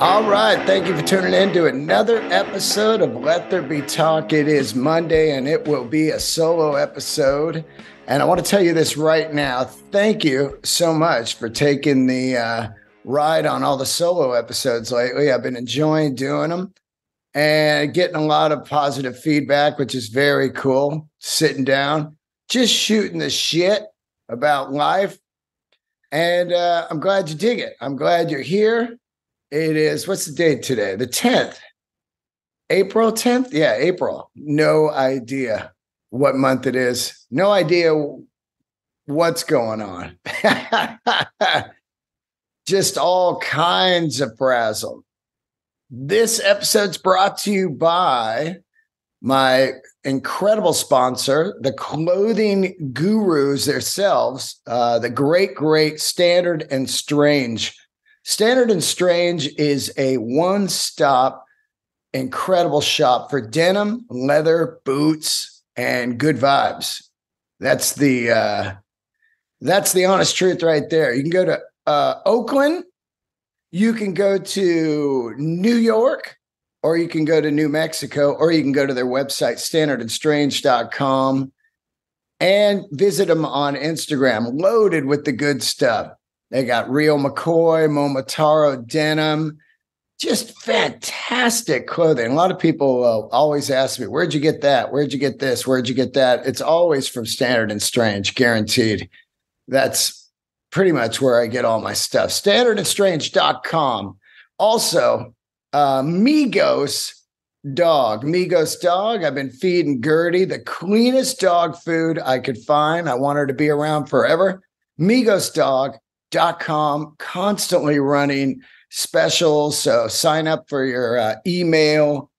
All right. Thank you for tuning in to another episode of Let There Be Talk. It is Monday and it will be a solo episode. And I want to tell you this right now. Thank you so much for taking the uh, ride on all the solo episodes lately. I've been enjoying doing them and getting a lot of positive feedback, which is very cool. Sitting down, just shooting the shit about life. And uh, I'm glad you dig it. I'm glad you're here. It is, what's the date today? The 10th. April 10th? Yeah, April. No idea what month it is. No idea what's going on. Just all kinds of frazzle. This episode's brought to you by my incredible sponsor, the clothing gurus themselves, uh, the great, great Standard and Strange Standard and Strange is a one stop, incredible shop for denim, leather, boots, and good vibes. That's the uh, that's the honest truth right there. You can go to uh, Oakland, you can go to New York, or you can go to New Mexico, or you can go to their website, standardandstrange.com, and visit them on Instagram, loaded with the good stuff. They got Real McCoy, Momotaro denim, just fantastic clothing. A lot of people uh, always ask me, Where'd you get that? Where'd you get this? Where'd you get that? It's always from Standard and Strange, guaranteed. That's pretty much where I get all my stuff. Standardandstrange.com. Also, uh, Migos dog. Migos dog. I've been feeding Gertie the cleanest dog food I could find. I want her to be around forever. Migos dog com constantly running specials. So sign up for your uh, email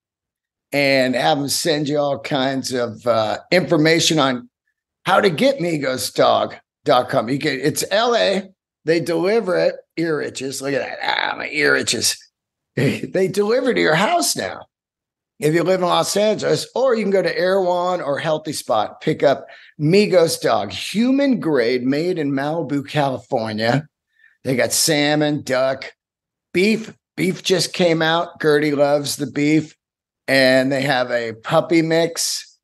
and have them send you all kinds of uh, information on how to get migosdog.com. You can, it's LA. They deliver it, ear itches. Look at that. Ah, my ear itches. they deliver to your house now. If you live in Los Angeles, or you can go to Erewhon or Healthy Spot, pick up Migos Dog, human grade, made in Malibu, California. They got salmon, duck, beef. Beef just came out. Gertie loves the beef. And they have a puppy mix.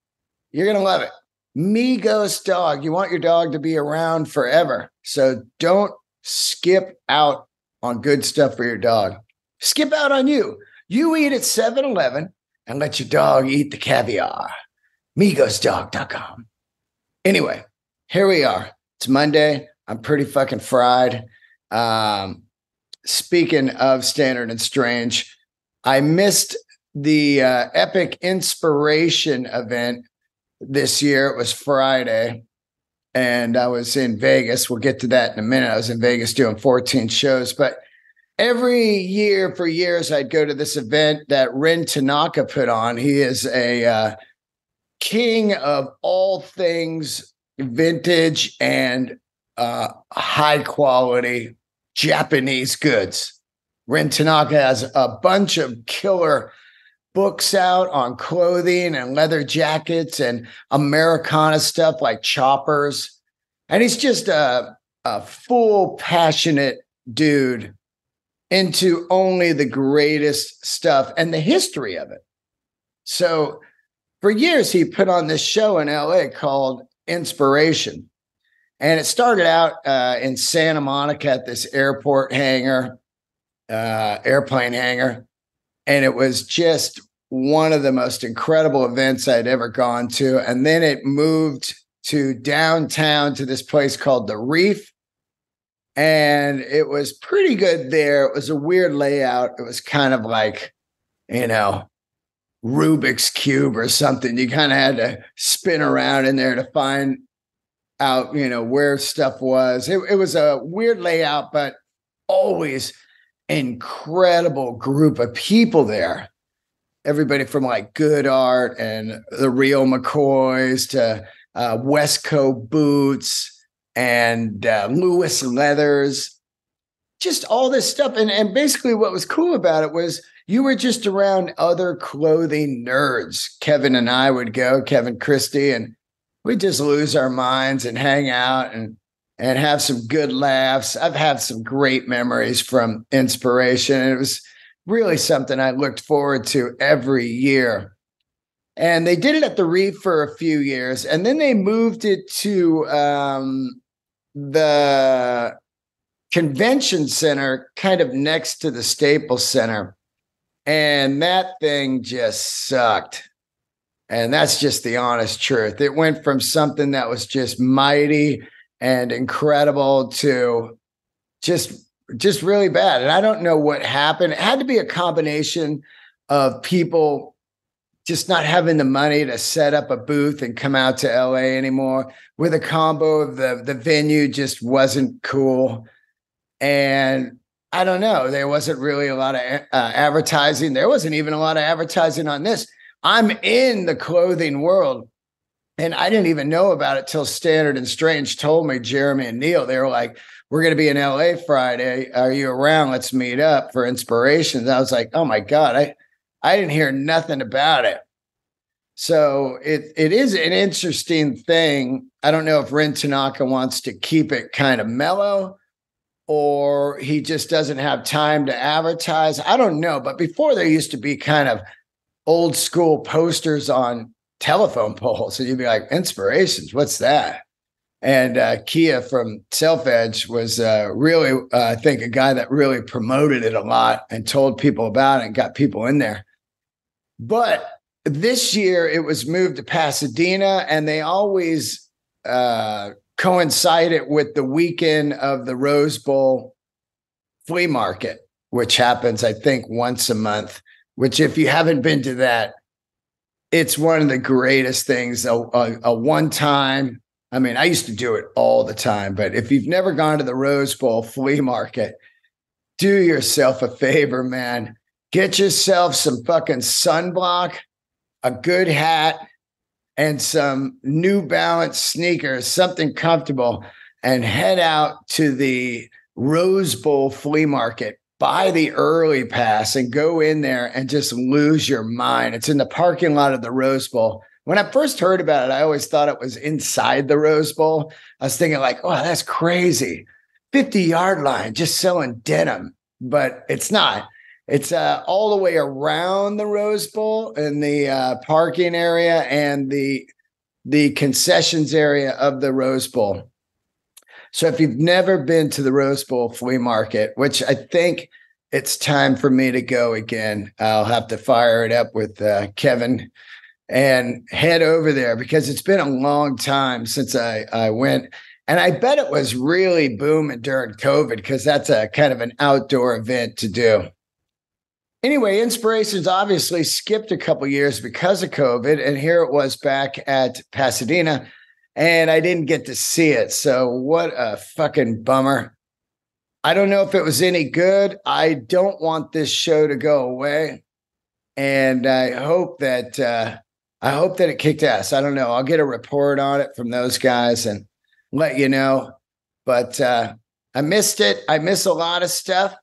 You're going to love it. Migos Dog. You want your dog to be around forever. So don't skip out on good stuff for your dog. Skip out on you. You eat at 7 Eleven and let your dog eat the caviar. MigosDog.com. Anyway, here we are. It's Monday. I'm pretty fucking fried. Um, speaking of Standard and Strange, I missed the uh, Epic Inspiration event this year. It was Friday, and I was in Vegas. We'll get to that in a minute. I was in Vegas doing 14 shows, but every year for years, I'd go to this event that Rin Tanaka put on. He is a uh, king of all things vintage and uh, high quality Japanese goods. Rin Tanaka has a bunch of killer books out on clothing and leather jackets and Americana stuff like choppers. And he's just a, a full, passionate dude into only the greatest stuff and the history of it. So for years, he put on this show in LA called Inspiration. And it started out uh, in Santa Monica at this airport hangar, uh, airplane hangar. And it was just one of the most incredible events I'd ever gone to. And then it moved to downtown to this place called The Reef. And it was pretty good there. It was a weird layout. It was kind of like, you know, Rubik's Cube or something. You kind of had to spin around in there to find out, you know, where stuff was. It, it was a weird layout, but always incredible group of people there. Everybody from like Good Art and the Real McCoys to uh, Wesco Boots and uh, Lewis Leathers, just all this stuff. And, and basically, what was cool about it was you were just around other clothing nerds. Kevin and I would go, Kevin Christie, and we just lose our minds and hang out and and have some good laughs. I've had some great memories from inspiration. It was really something I looked forward to every year. And they did it at the Reef for a few years, and then they moved it to um, the convention center, kind of next to the Staples Center. And that thing just sucked. And that's just the honest truth. It went from something that was just mighty and incredible to just just really bad. And I don't know what happened. It had to be a combination of people just not having the money to set up a booth and come out to LA anymore. With a combo of the the venue just wasn't cool. And I don't know, there wasn't really a lot of uh, advertising. There wasn't even a lot of advertising on this. I'm in the clothing world and I didn't even know about it till Standard and Strange told me, Jeremy and Neil, they were like, we're going to be in LA Friday. Are you around? Let's meet up for inspirations. I was like, oh my God, I, I didn't hear nothing about it. So it it is an interesting thing. I don't know if Rin Tanaka wants to keep it kind of mellow or he just doesn't have time to advertise. I don't know. But before there used to be kind of old school posters on telephone poles. And you'd be like, inspirations, what's that? And uh, Kiya from Self Edge was uh, really, uh, I think, a guy that really promoted it a lot and told people about it and got people in there. But this year it was moved to Pasadena, and they always uh, coincided with the weekend of the Rose Bowl flea market, which happens, I think, once a month. Which, if you haven't been to that, it's one of the greatest things. A, a, a one time. I mean, I used to do it all the time, but if you've never gone to the Rose Bowl flea market, do yourself a favor, man. Get yourself some fucking sunblock, a good hat, and some New Balance sneakers, something comfortable, and head out to the Rose Bowl flea market buy the early pass and go in there and just lose your mind. It's in the parking lot of the Rose Bowl. When I first heard about it, I always thought it was inside the Rose Bowl. I was thinking, like, oh, that's crazy. 50 yard line just selling denim, but it's not. It's uh, all the way around the Rose Bowl in the uh, parking area and the the concessions area of the Rose Bowl. So if you've never been to the Rose Bowl flea market, which I think it's time for me to go again, I'll have to fire it up with uh, Kevin and head over there because it's been a long time since I, I went. And I bet it was really booming during COVID because that's a kind of an outdoor event to do. Anyway, Inspirations obviously skipped a couple years because of COVID. And here it was back at Pasadena and I didn't get to see it. So what a fucking bummer. I don't know if it was any good. I don't want this show to go away. And I hope that uh, I hope that it kicked ass. I don't know. I'll get a report on it from those guys and let you know. But uh, I missed it. I miss a lot of stuff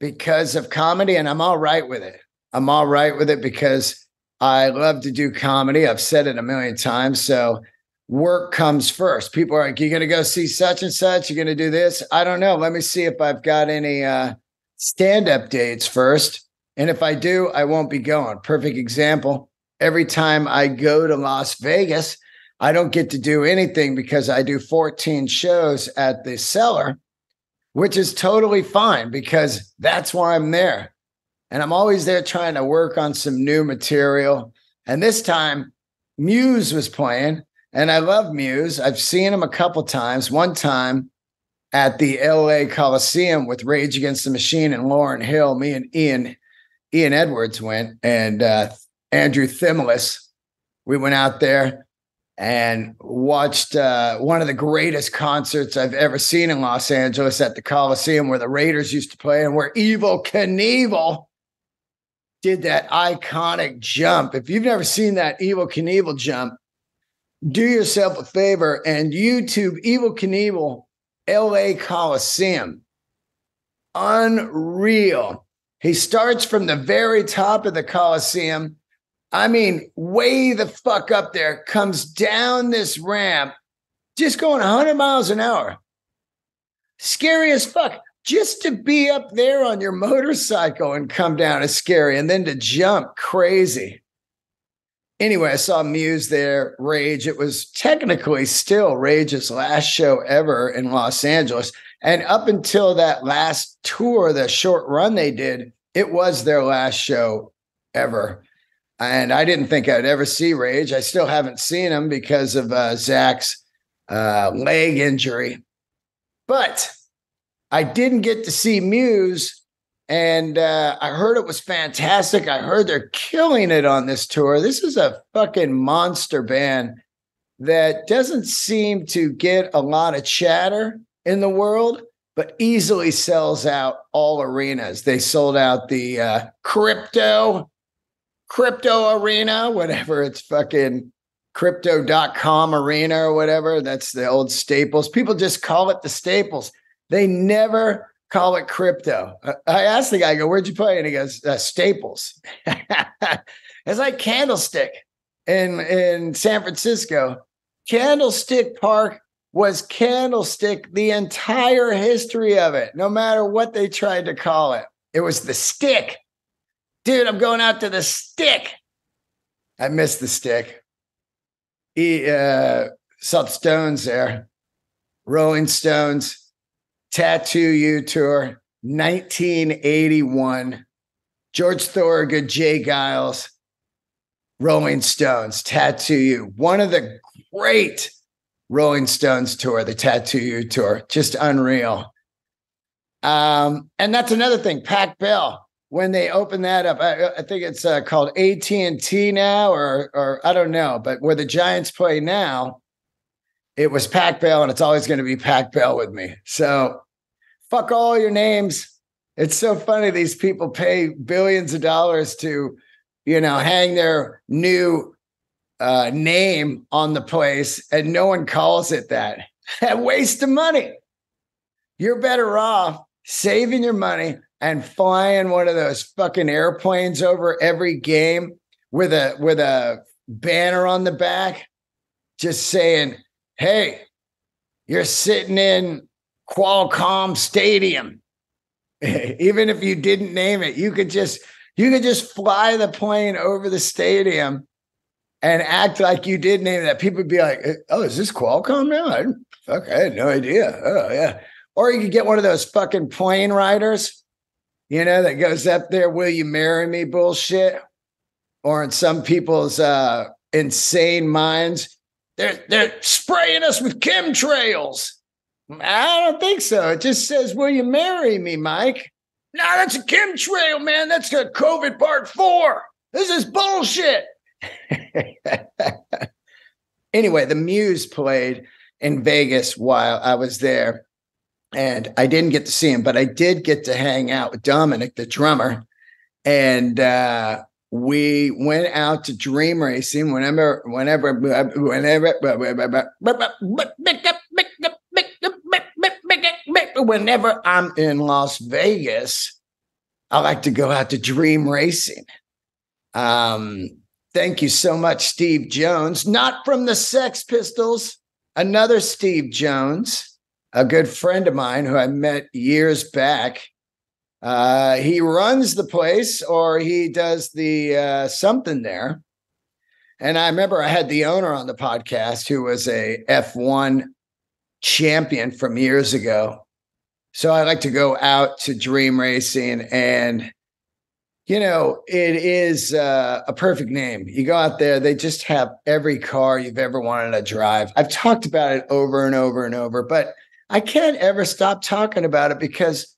because of comedy, and I'm all right with it. I'm all right with it because I love to do comedy. I've said it a million times. So work comes first. People are like, you're going to go see such and such. You're going to do this. I don't know. Let me see if I've got any uh, stand up dates first. And if I do, I won't be going. Perfect example. Every time I go to Las Vegas, I don't get to do anything because I do 14 shows at the cellar, which is totally fine because that's why I'm there. And I'm always there trying to work on some new material. And this time, Muse was playing and I love Muse. I've seen him a couple times. One time at the LA Coliseum with Rage Against the Machine and Lauryn Hill. Me and Ian Ian Edwards went, and uh, Andrew Thimlis. We went out there and watched uh, one of the greatest concerts I've ever seen in Los Angeles at the Coliseum, where the Raiders used to play, and where Evel Knievel did that iconic jump. If you've never seen that Evel Knievel jump, do yourself a favor and YouTube Evel Knievel LA Coliseum. Unreal. He starts from the very top of the Coliseum. I mean, way the fuck up there, comes down this ramp, just going 100 miles an hour. Scary as fuck. Just to be up there on your motorcycle and come down is scary. And then to jump, crazy. Anyway, I saw Muse there, Rage. It was technically still Rage's last show ever in Los Angeles. And up until that last tour, the short run they did, it was their last show ever. And I didn't think I'd ever see Rage. I still haven't seen him because of uh, Zach's uh, leg injury. But I didn't get to see Muse. And uh, I heard it was fantastic. I heard they're killing it on this tour. This is a fucking monster band that doesn't seem to get a lot of chatter in the world, but easily sells out all arenas. They sold out the uh, crypto, crypto arena, whatever it's fucking crypto.com arena or whatever. That's the old staples. People just call it the staples. They never call it crypto. I asked the guy, I go, where'd you play? And he goes, uh, Staples. it's like Candlestick in, in San Francisco. Candlestick Park was Candlestick the entire history of it, no matter what they tried to call it. It was the stick. Dude, I'm going out to the stick. I missed the stick. He uh, saw the Stones there, Rolling Stones, Tattoo You Tour, 1981. George Thorogood, J. Geils, Rolling Stones, Tattoo You. One of the great Rolling Stones tour, the Tattoo You tour, just unreal. Um, and that's another thing. Pac Bell, when they open that up, I, I think it's uh, called AT and T now, or or I don't know, but where the Giants play now, it was Pac Bell, and it's always going to be Pac Bell with me. So fuck all your names. It's so funny these people pay billions of dollars to, you know, hang their new uh, name on the place and no one calls it that. A waste of money. You're better off saving your money and flying one of those fucking airplanes over every game with a with a banner on the back just saying, "Hey, you're sitting in Qualcomm Stadium." Even if you didn't name it, you could just you could just fly the plane over the stadium and act like you did name that, people would be like, "Oh, is this Qualcomm now?" I, fuck, I had no idea. Oh, yeah. Or you could get one of those fucking plane riders, you know, that goes up there, "Will you marry me?" bullshit. Or in some people's uh, insane minds, they're they're spraying us with chemtrails. I don't think so. It just says, "Will you marry me, Mike?" No, that's a chemtrail, man. That's a COVID part four. This is bullshit. anyway, the Muse played in Vegas while I was there. And I didn't get to see him, but I did get to hang out with Dominic, the drummer. And uh, we went out to dream racing whenever, whenever, whenever, whenever I'm in Las Vegas, I like to go out to dream racing. Um, Thank you so much, Steve Jones. Not from the Sex Pistols, another Steve Jones, a good friend of mine who I met years back. Uh, he runs the place or he does the uh, something there. And I remember I had the owner on the podcast who was a F1 champion from years ago. So I like to go out to dream racing and you know, it is uh, a perfect name. You go out there, they just have every car you've ever wanted to drive. I've talked about it over and over and over, but I can't ever stop talking about it because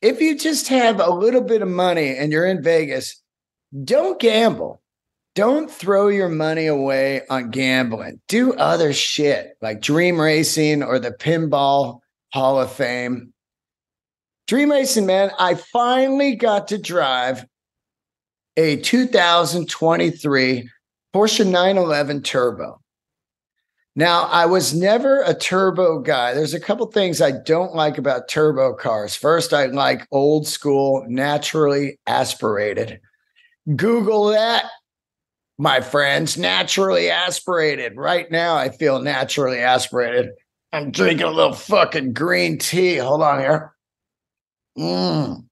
if you just have a little bit of money and you're in Vegas, don't gamble. Don't throw your money away on gambling. Do other shit like dream racing or the pinball Hall of Fame. Dream racing, man. I finally got to drive a 2023 Porsche 911 Turbo. Now, I was never a turbo guy. There's a couple things I don't like about turbo cars. First, I like old school, naturally aspirated. Google that. my friends, naturally aspirated. Right now, I feel naturally aspirated. I'm drinking a little fucking green tea. Hold on here. Mm.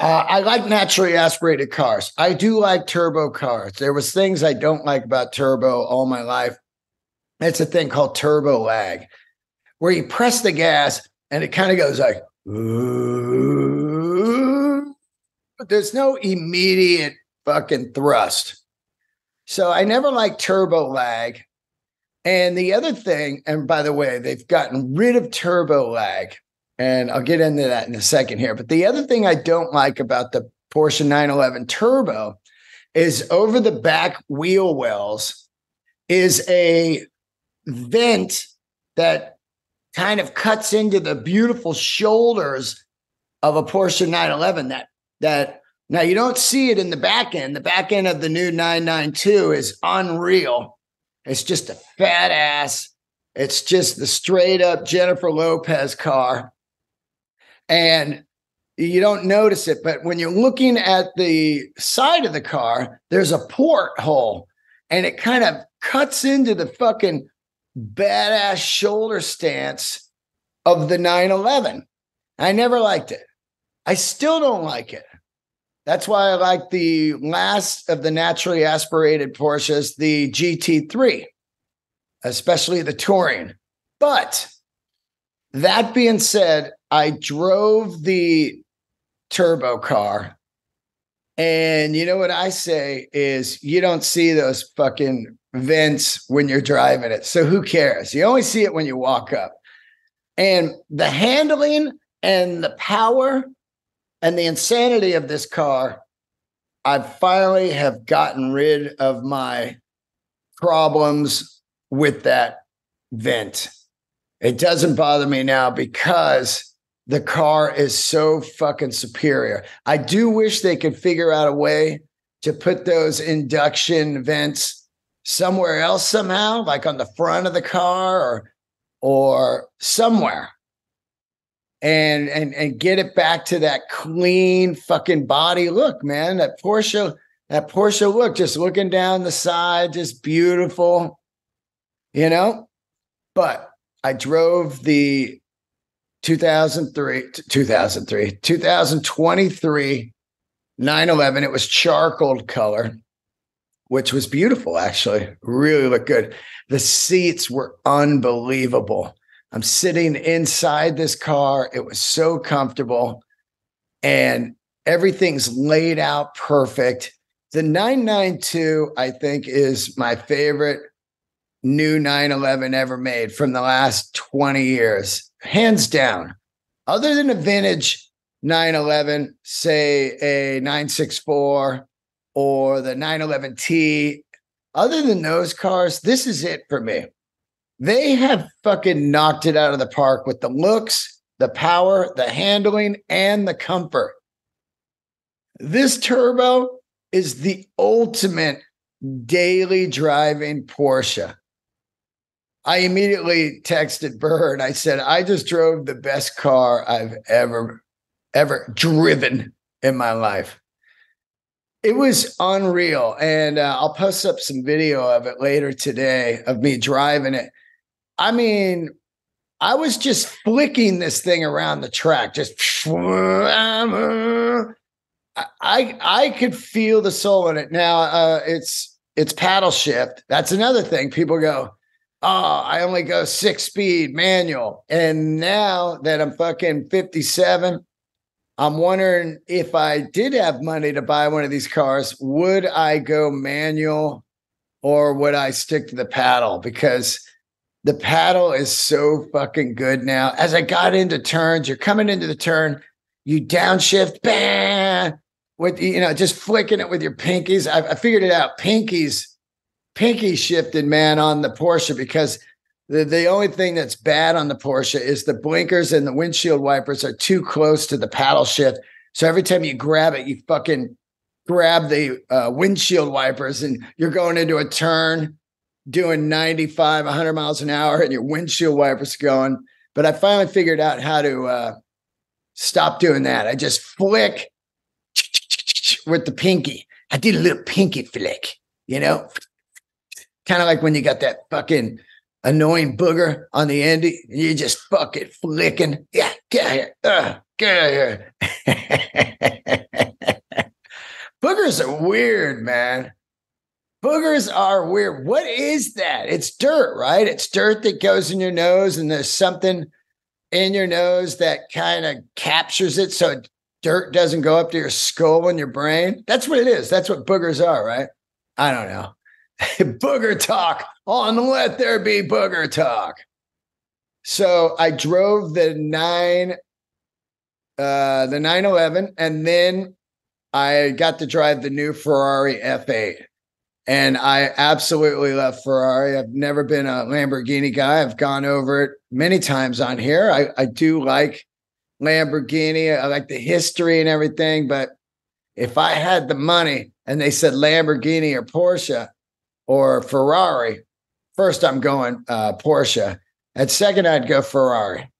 Uh, I like naturally aspirated cars. I do like turbo cars. There was things I don't like about turbo all my life. It's a thing called turbo lag, where you press the gas and it kind of goes like, but there's no immediate fucking thrust. So I never liked turbo lag. And the other thing, and by the way, they've gotten rid of turbo lag. And I'll get into that in a second here. But the other thing I don't like about the Porsche 911 Turbo is over the back wheel wells is a vent that kind of cuts into the beautiful shoulders of a Porsche 911 that that now you don't see it in the back end. The back end of the new 992 is unreal. It's just a fat ass. It's just the straight up Jennifer Lopez car. And you don't notice it, but when you're looking at the side of the car, there's a porthole and it kind of cuts into the fucking badass shoulder stance of the 911. I never liked it. I still don't like it. That's why I like the last of the naturally aspirated Porsches, the GT3, especially the Touring. But that being said, I drove the turbo car. And you know what I say is you don't see those fucking vents when you're driving it. So who cares? You only see it when you walk up. And the handling and the power and the insanity of this car, I finally have gotten rid of my problems with that vent. It doesn't bother me now because the car is so fucking superior. I do wish they could figure out a way to put those induction vents somewhere else somehow, like on the front of the car or or somewhere and and and get it back to that clean fucking body look, man. That Porsche, that Porsche look, just looking down the side, just beautiful, you know. But I drove the 2003, 2003, 2023 911. It was charcoal color, which was beautiful, actually. Really looked good. The seats were unbelievable. I'm sitting inside this car. It was so comfortable and everything's laid out perfect. The 992, I think, is my favorite new 911 ever made from the last 20 years, hands down. Other than a vintage 911, say a 964 or the 911T, other than those cars, this is it for me. They have fucking knocked it out of the park with the looks, the power, the handling, and the comfort. This turbo is the ultimate daily driving Porsche. I immediately texted Burr and I said, I just drove the best car I've ever, ever driven in my life. It was unreal. And uh, I'll post up some video of it later today of me driving it. I mean, I was just flicking this thing around the track, just I I could feel the soul in it. Now uh, it's it's paddle shift. That's another thing. People go, oh, I only go six speed manual. And now that I'm fucking 57, I'm wondering if I did have money to buy one of these cars, would I go manual or would I stick to the paddle? Because the paddle is so fucking good now. As I got into turns, you're coming into the turn, you downshift, bam, with you know, just flicking it with your pinkies. I, I figured it out. Pinkies, pinky shifted, man, on the Porsche because the, the only thing that's bad on the Porsche is the blinkers and the windshield wipers are too close to the paddle shift. So every time you grab it, you fucking grab the uh, windshield wipers and you're going into a turn doing 95, 100 miles an hour and your windshield wipers going. But I finally figured out how to uh, stop doing that. I just flick with the pinky. I did a little pinky flick, you know, kind of like when you got that fucking annoying booger on the end, you just fucking flicking. Yeah, get out here. Uh, get out here. Boogers are weird, man. Boogers are weird. What is that? It's dirt, right? It's dirt that goes in your nose, and there's something in your nose that kind of captures it so dirt doesn't go up to your skull and your brain. That's what it is. That's what boogers are, right? I don't know. booger talk on Let There Be Booger Talk. So I drove the nine, uh, the 911, and then I got to drive the new Ferrari F8. And I absolutely love Ferrari. I've never been a Lamborghini guy. I've gone over it many times on here. I, I do like Lamborghini. I like the history and everything. But if I had the money and they said Lamborghini or Porsche or Ferrari, first I'm going uh, Porsche. At second, I'd go Ferrari.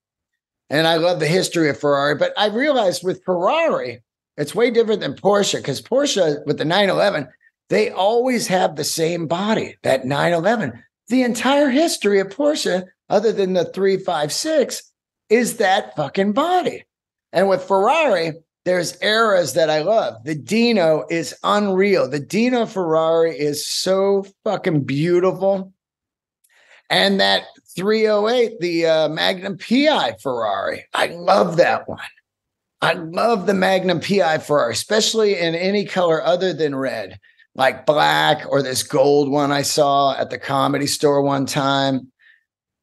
And I love the history of Ferrari. But I realized with Ferrari, it's way different than Porsche because Porsche with the 911, they always have the same body, that 911. The entire history of Porsche, other than the 356, is that fucking body. And with Ferrari, there's eras that I love. The Dino is unreal. The Dino Ferrari is so fucking beautiful. And that 308, the uh, Magnum PI Ferrari, I love that one. I love the Magnum PI Ferrari, especially in any color other than red like black or this gold one I saw at the comedy store one time.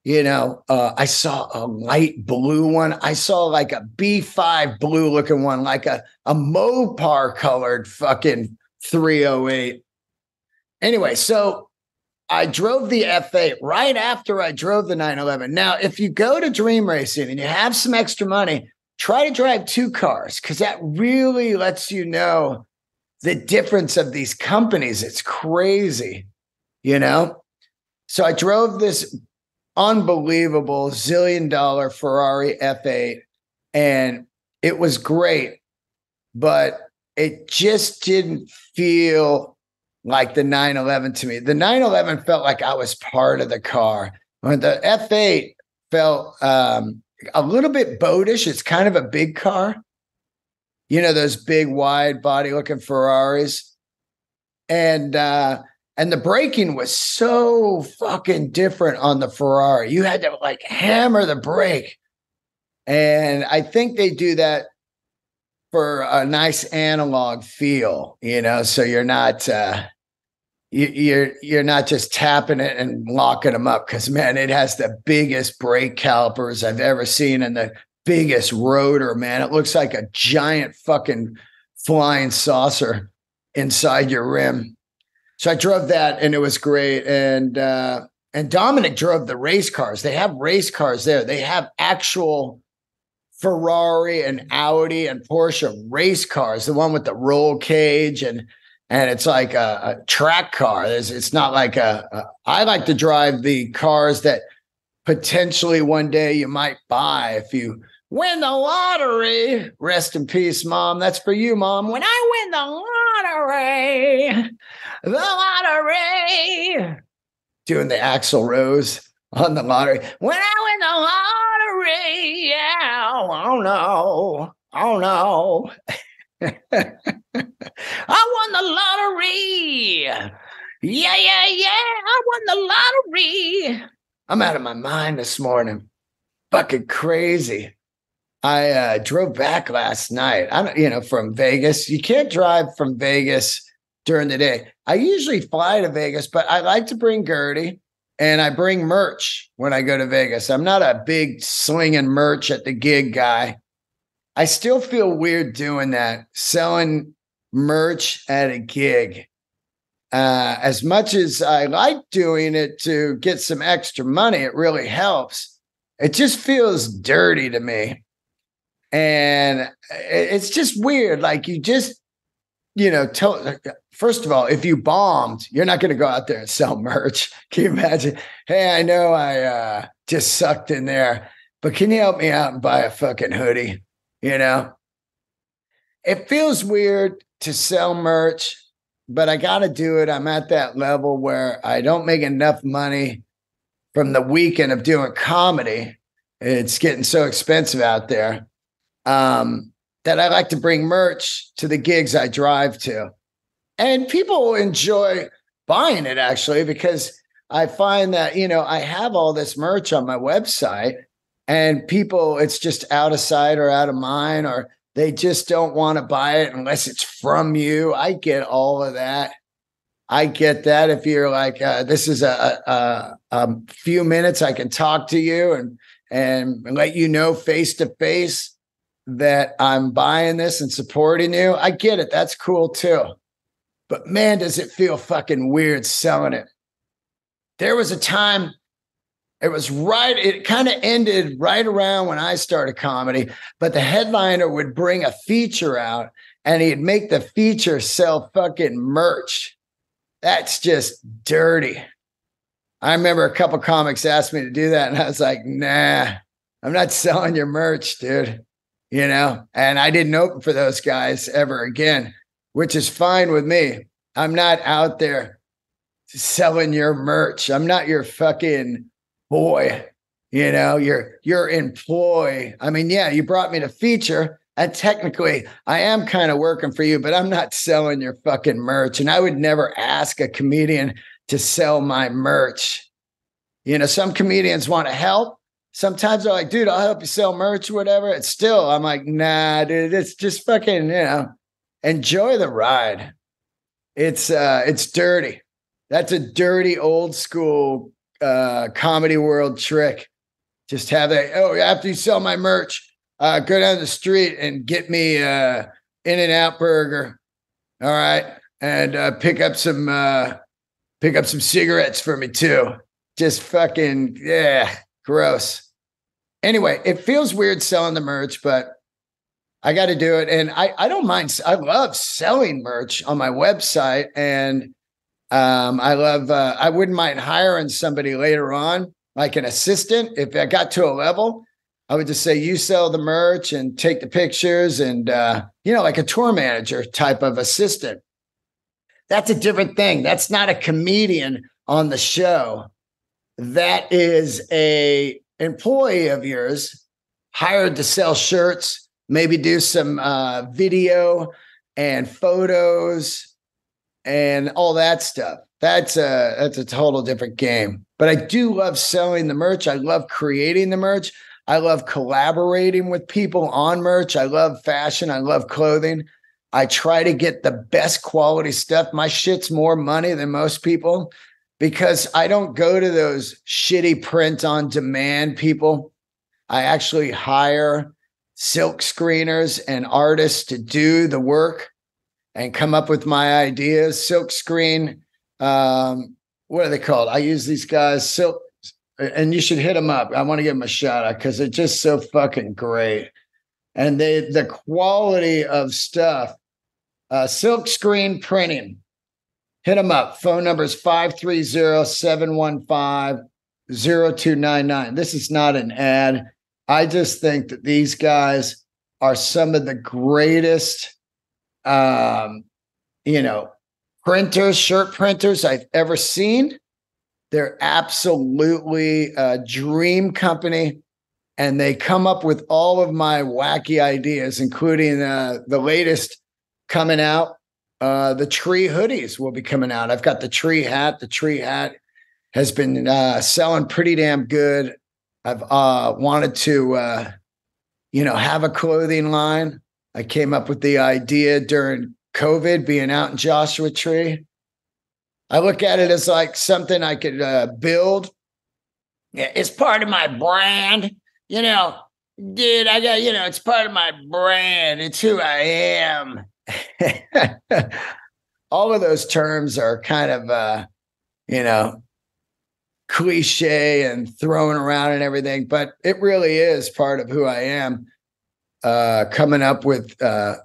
You know, uh, I saw a light blue one. I saw like a B5 blue looking one, like a, a Mopar colored fucking 308. Anyway, so I drove the F8 right after I drove the 911. Now, if you go to dream racing and you have some extra money, try to drive two cars because that really lets you know the difference of these companies. It's crazy, you know? So I drove this unbelievable zillion dollar Ferrari F8 and it was great, but it just didn't feel like the 911 to me. The 911 felt like I was part of the car. When the F8 felt um, a little bit boatish, it's kind of a big car you know those big wide body looking ferraris and uh and the braking was so fucking different on the ferrari you had to like hammer the brake and i think they do that for a nice analog feel you know so you're not uh you, you're you're not just tapping it and locking them up because man, it has the biggest brake calipers I've ever seen, and the biggest rotor, man. It looks like a giant fucking flying saucer inside your rim. So I drove that and it was great. And uh, and Dominic drove the race cars. They have race cars there. They have actual Ferrari and Audi and Porsche race cars, the one with the roll cage and and it's like a, a track car. It's, it's not like a, a. I like to drive the cars that potentially one day you might buy if you win the lottery. Rest in peace, mom. That's for you, mom. When I win the lottery, the lottery. Doing the Axl Rose on the lottery. When I win the lottery, yeah. Oh no. Oh no. I won the lottery. Yeah, yeah, yeah. I won the lottery. I'm out of my mind this morning. Fucking crazy. I uh, drove back last night. I don't, you know, from Vegas. You can't drive from Vegas during the day. I usually fly to Vegas, but I like to bring Gertie and I bring merch when I go to Vegas. I'm not a big slinging merch at the gig guy. I still feel weird doing that, selling merch at a gig. Uh, as much as I like doing it to get some extra money, it really helps. It just feels dirty to me and it's just weird. Like you just, you know, tell. First of all, if you bombed, you're not going to go out there and sell merch. Can you imagine? Hey, I know I uh, just sucked in there, but can you help me out and buy a fucking hoodie? You know, it feels weird to sell merch but I got to do it. I'm at that level where I don't make enough money from the weekend of doing comedy. It's getting so expensive out there um, that I like to bring merch to the gigs I drive to. And people enjoy buying it actually because I find that, you know, I have all this merch on my website and people, it's just out of sight or out of mind, or they just don't want to buy it unless it's from you. I get all of that. I get that. If you're like, uh, this is a, a, a few minutes, I can talk to you and and let you know face to face that I'm buying this and supporting you. I get it. That's cool too. But man, does it feel fucking weird selling it. There was a time, it was right, it kind of ended right around when I started comedy, but the headliner would bring a feature out and he'd make the feature sell fucking merch. That's just dirty. I remember a couple comics asked me to do that, and I was like, nah, I'm not selling your merch, dude. You know, and I didn't open for those guys ever again which is fine with me. I'm not out there selling your merch. I'm not your fucking boy. You know, your your employee. I mean, yeah, you brought me to feature, and technically I am kind of working for you, but I'm not selling your fucking merch. And I would never ask a comedian to sell my merch. You know, some comedians want to help. Sometimes they're like, dude, I'll help you sell merch, or whatever. It's still, I'm like, nah, dude, it's just fucking, you know, enjoy the ride. It's uh it's dirty. That's a dirty old school uh comedy world trick. Just have that. Oh, after you sell my merch, uh, go down the street and get me uh in and out burger. All right. And uh pick up some uh pick up some cigarettes for me too. Just fucking yeah, gross. Anyway, it feels weird selling the merch, but I got to do it. And I, I don't mind. I love selling merch on my website. And um, I love, uh, I wouldn't mind hiring somebody later on, like an assistant. If I got to a level, I would just say, you sell the merch and take the pictures and, uh, you know, like a tour manager type of assistant. That's a different thing. That's not a comedian on the show. That is a employee of yours hired to sell shirts maybe do some uh, video and photos and all that stuff. That's a that's a total different game. But I do love selling the merch. I love creating the merch. I love collaborating with people on merch. I love fashion. I love clothing. I try to get the best quality stuff. My shit's more money than most people because I don't go to those shitty print on demand people. I actually hire silk screeners and artists to do the work and come up with my ideas. Silk screen, um, what are they called? I use these guys, silk, and you should hit them up. I want to give them a shout out because they're just so fucking great. And they the quality of stuff, uh, silk screen printing. Hit them up. Phone number is 530 715 0299. This is not an ad. I just think that these guys are some of the greatest, um, you know, printers, shirt printers I've ever seen. They're absolutely a dream company. And they come up with all of my wacky ideas, including uh, the latest coming out. Uh, the tree hoodies will be coming out. I've got the tree hat. The tree hat has been uh, selling pretty damn good. I've uh, wanted to, uh, you know, have a clothing line. I came up with the idea during COVID, being out in Joshua Tree. I look at it as like something I could uh, build. Yeah, it's part of my brand. You know, dude, I got, you know, it's part of my brand. It's who I am. All of those terms are kind of, uh, you know, cliche and thrown around and everything, but it really is part of who I am. Uh, coming up with uh,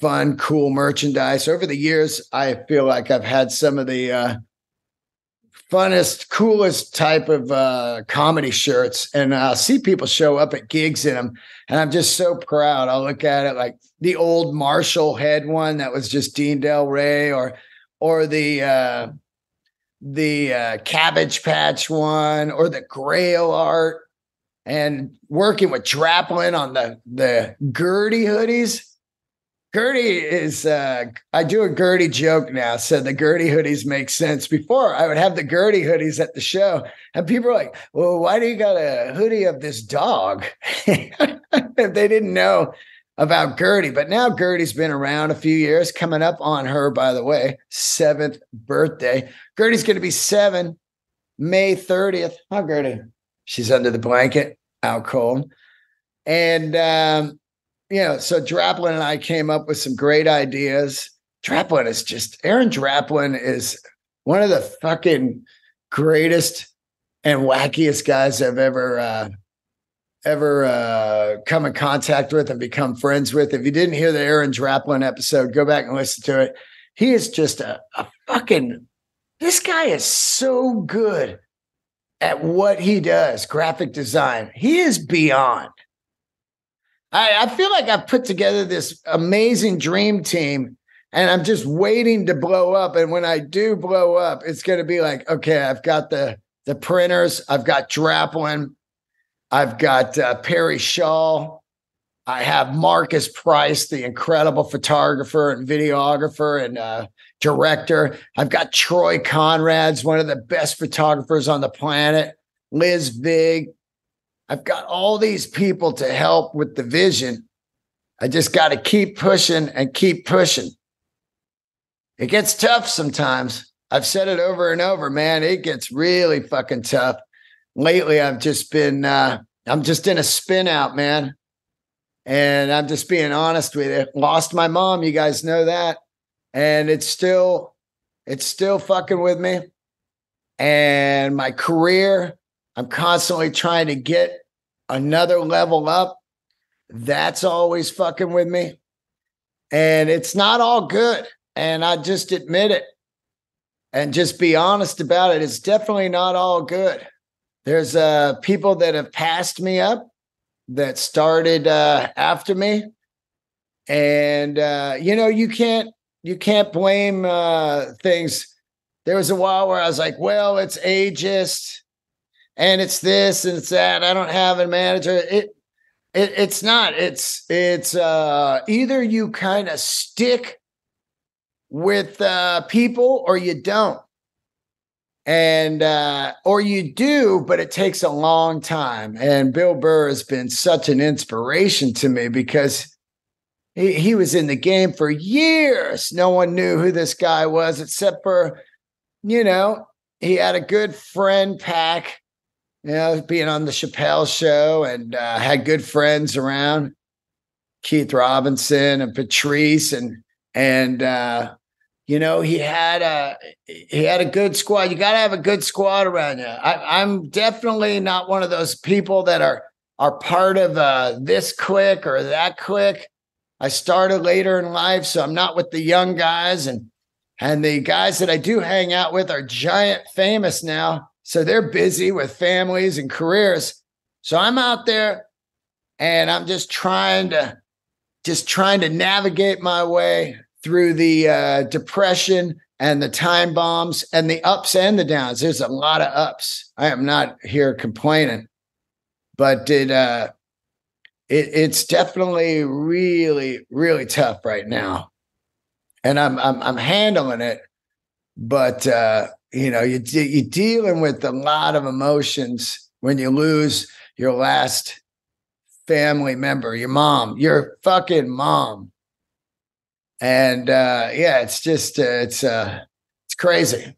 fun, cool merchandise. Over the years, I feel like I've had some of the uh, funnest, coolest type of uh, comedy shirts, and I'll see people show up at gigs in them, and I'm just so proud. I'll look at it like the old Marshall head one that was just Dean Delray, or or the uh, the uh, Cabbage Patch one or the Grail art, and working with Draplin on the the Gertie hoodies. Gertie is uh I do a Gertie joke now. So the Gertie hoodies make sense. Before I would have the Gertie hoodies at the show, and people are like, Well, why do you got a hoodie of this dog? they didn't know about Gertie, but now Gertie's been around a few years, coming up on her, by the way, seventh birthday. Gertie's gonna be seven, May 30th. How Gertie? She's under the blanket, out cold. And um you know, so Draplin and I came up with some great ideas. Draplin is just Aaron Draplin is one of the fucking greatest and wackiest guys I've ever uh, ever uh, come in contact with and become friends with. If you didn't hear the Aaron Draplin episode, go back and listen to it. He is just a, a fucking. This guy is so good at what he does, graphic design. He is beyond. I, I feel like I've put together this amazing dream team and I'm just waiting to blow up. And when I do blow up, it's going to be like, okay, I've got the the printers, I've got Draplin, I've got uh, Perry Shaw, I have Marcus Price, the incredible photographer and videographer and uh, director. I've got Troy Conrad's one of the best photographers on the planet. Liz Vig, I've got all these people to help with the vision. I just got to keep pushing and keep pushing. It gets tough sometimes. I've said it over and over, man. It gets really fucking tough. Lately, I've just been, uh, I'm just in a spin out, man. And I'm just being honest with you. Lost my mom. You guys know that. And it's still, it's still fucking with me. And my career, I'm constantly trying to get another level up. That's always fucking with me. And it's not all good. And I just admit it and just be honest about it. It's definitely not all good. There's uh, people that have passed me up that started uh, after me. And uh, you know, you can't you can't blame uh, things. There was a while where I was like, well, it's ageist and it's this and it's that. I don't have a manager. It, it it's not. It's it's uh either you kind of stick with uh people or you don't. And uh or you do, but it takes a long time. And Bill Burr has been such an inspiration to me because he, he was in the game for years. No one knew who this guy was except for, you know, he had a good friend pack you know, being on the Chappelle show and uh, had good friends around, Keith Robinson and Patrice and and uh, you know he had a he had a good squad. You got to have a good squad around you. I, am definitely not one of those people that are are part of uh, this clique or that clique. I started later in life, so I'm not with the young guys and and the guys that I do hang out with are giant famous now so they're busy with families and careers. So I'm out there and I'm just trying to just trying to navigate my way through the uh, depression and the time bombs and the ups and the downs. There's a lot of ups. I am not here complaining, but it uh, it it's definitely really really tough right now, and I'm I'm I'm handling it, but uh, you know you you're dealing with a lot of emotions when you lose your last family member your mom your fucking mom and uh yeah it's just uh, it's uh it's crazy.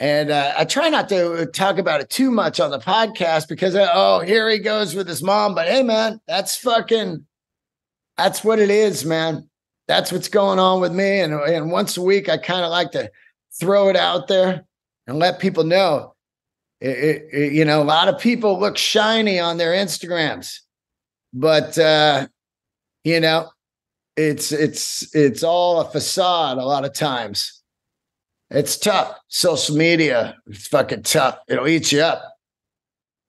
And uh, I try not to talk about it too much on the podcast because uh, oh here he goes with his mom. But hey man that's fucking that's what it is man. That's what's going on with me. And and once a week I kind of like to throw it out there and let people know. It, it, it, you know, a lot of people look shiny on their Instagrams, but uh, you know, it's it's it's all a facade. A lot of times, it's tough. Social media, it's fucking tough. It'll eat you up.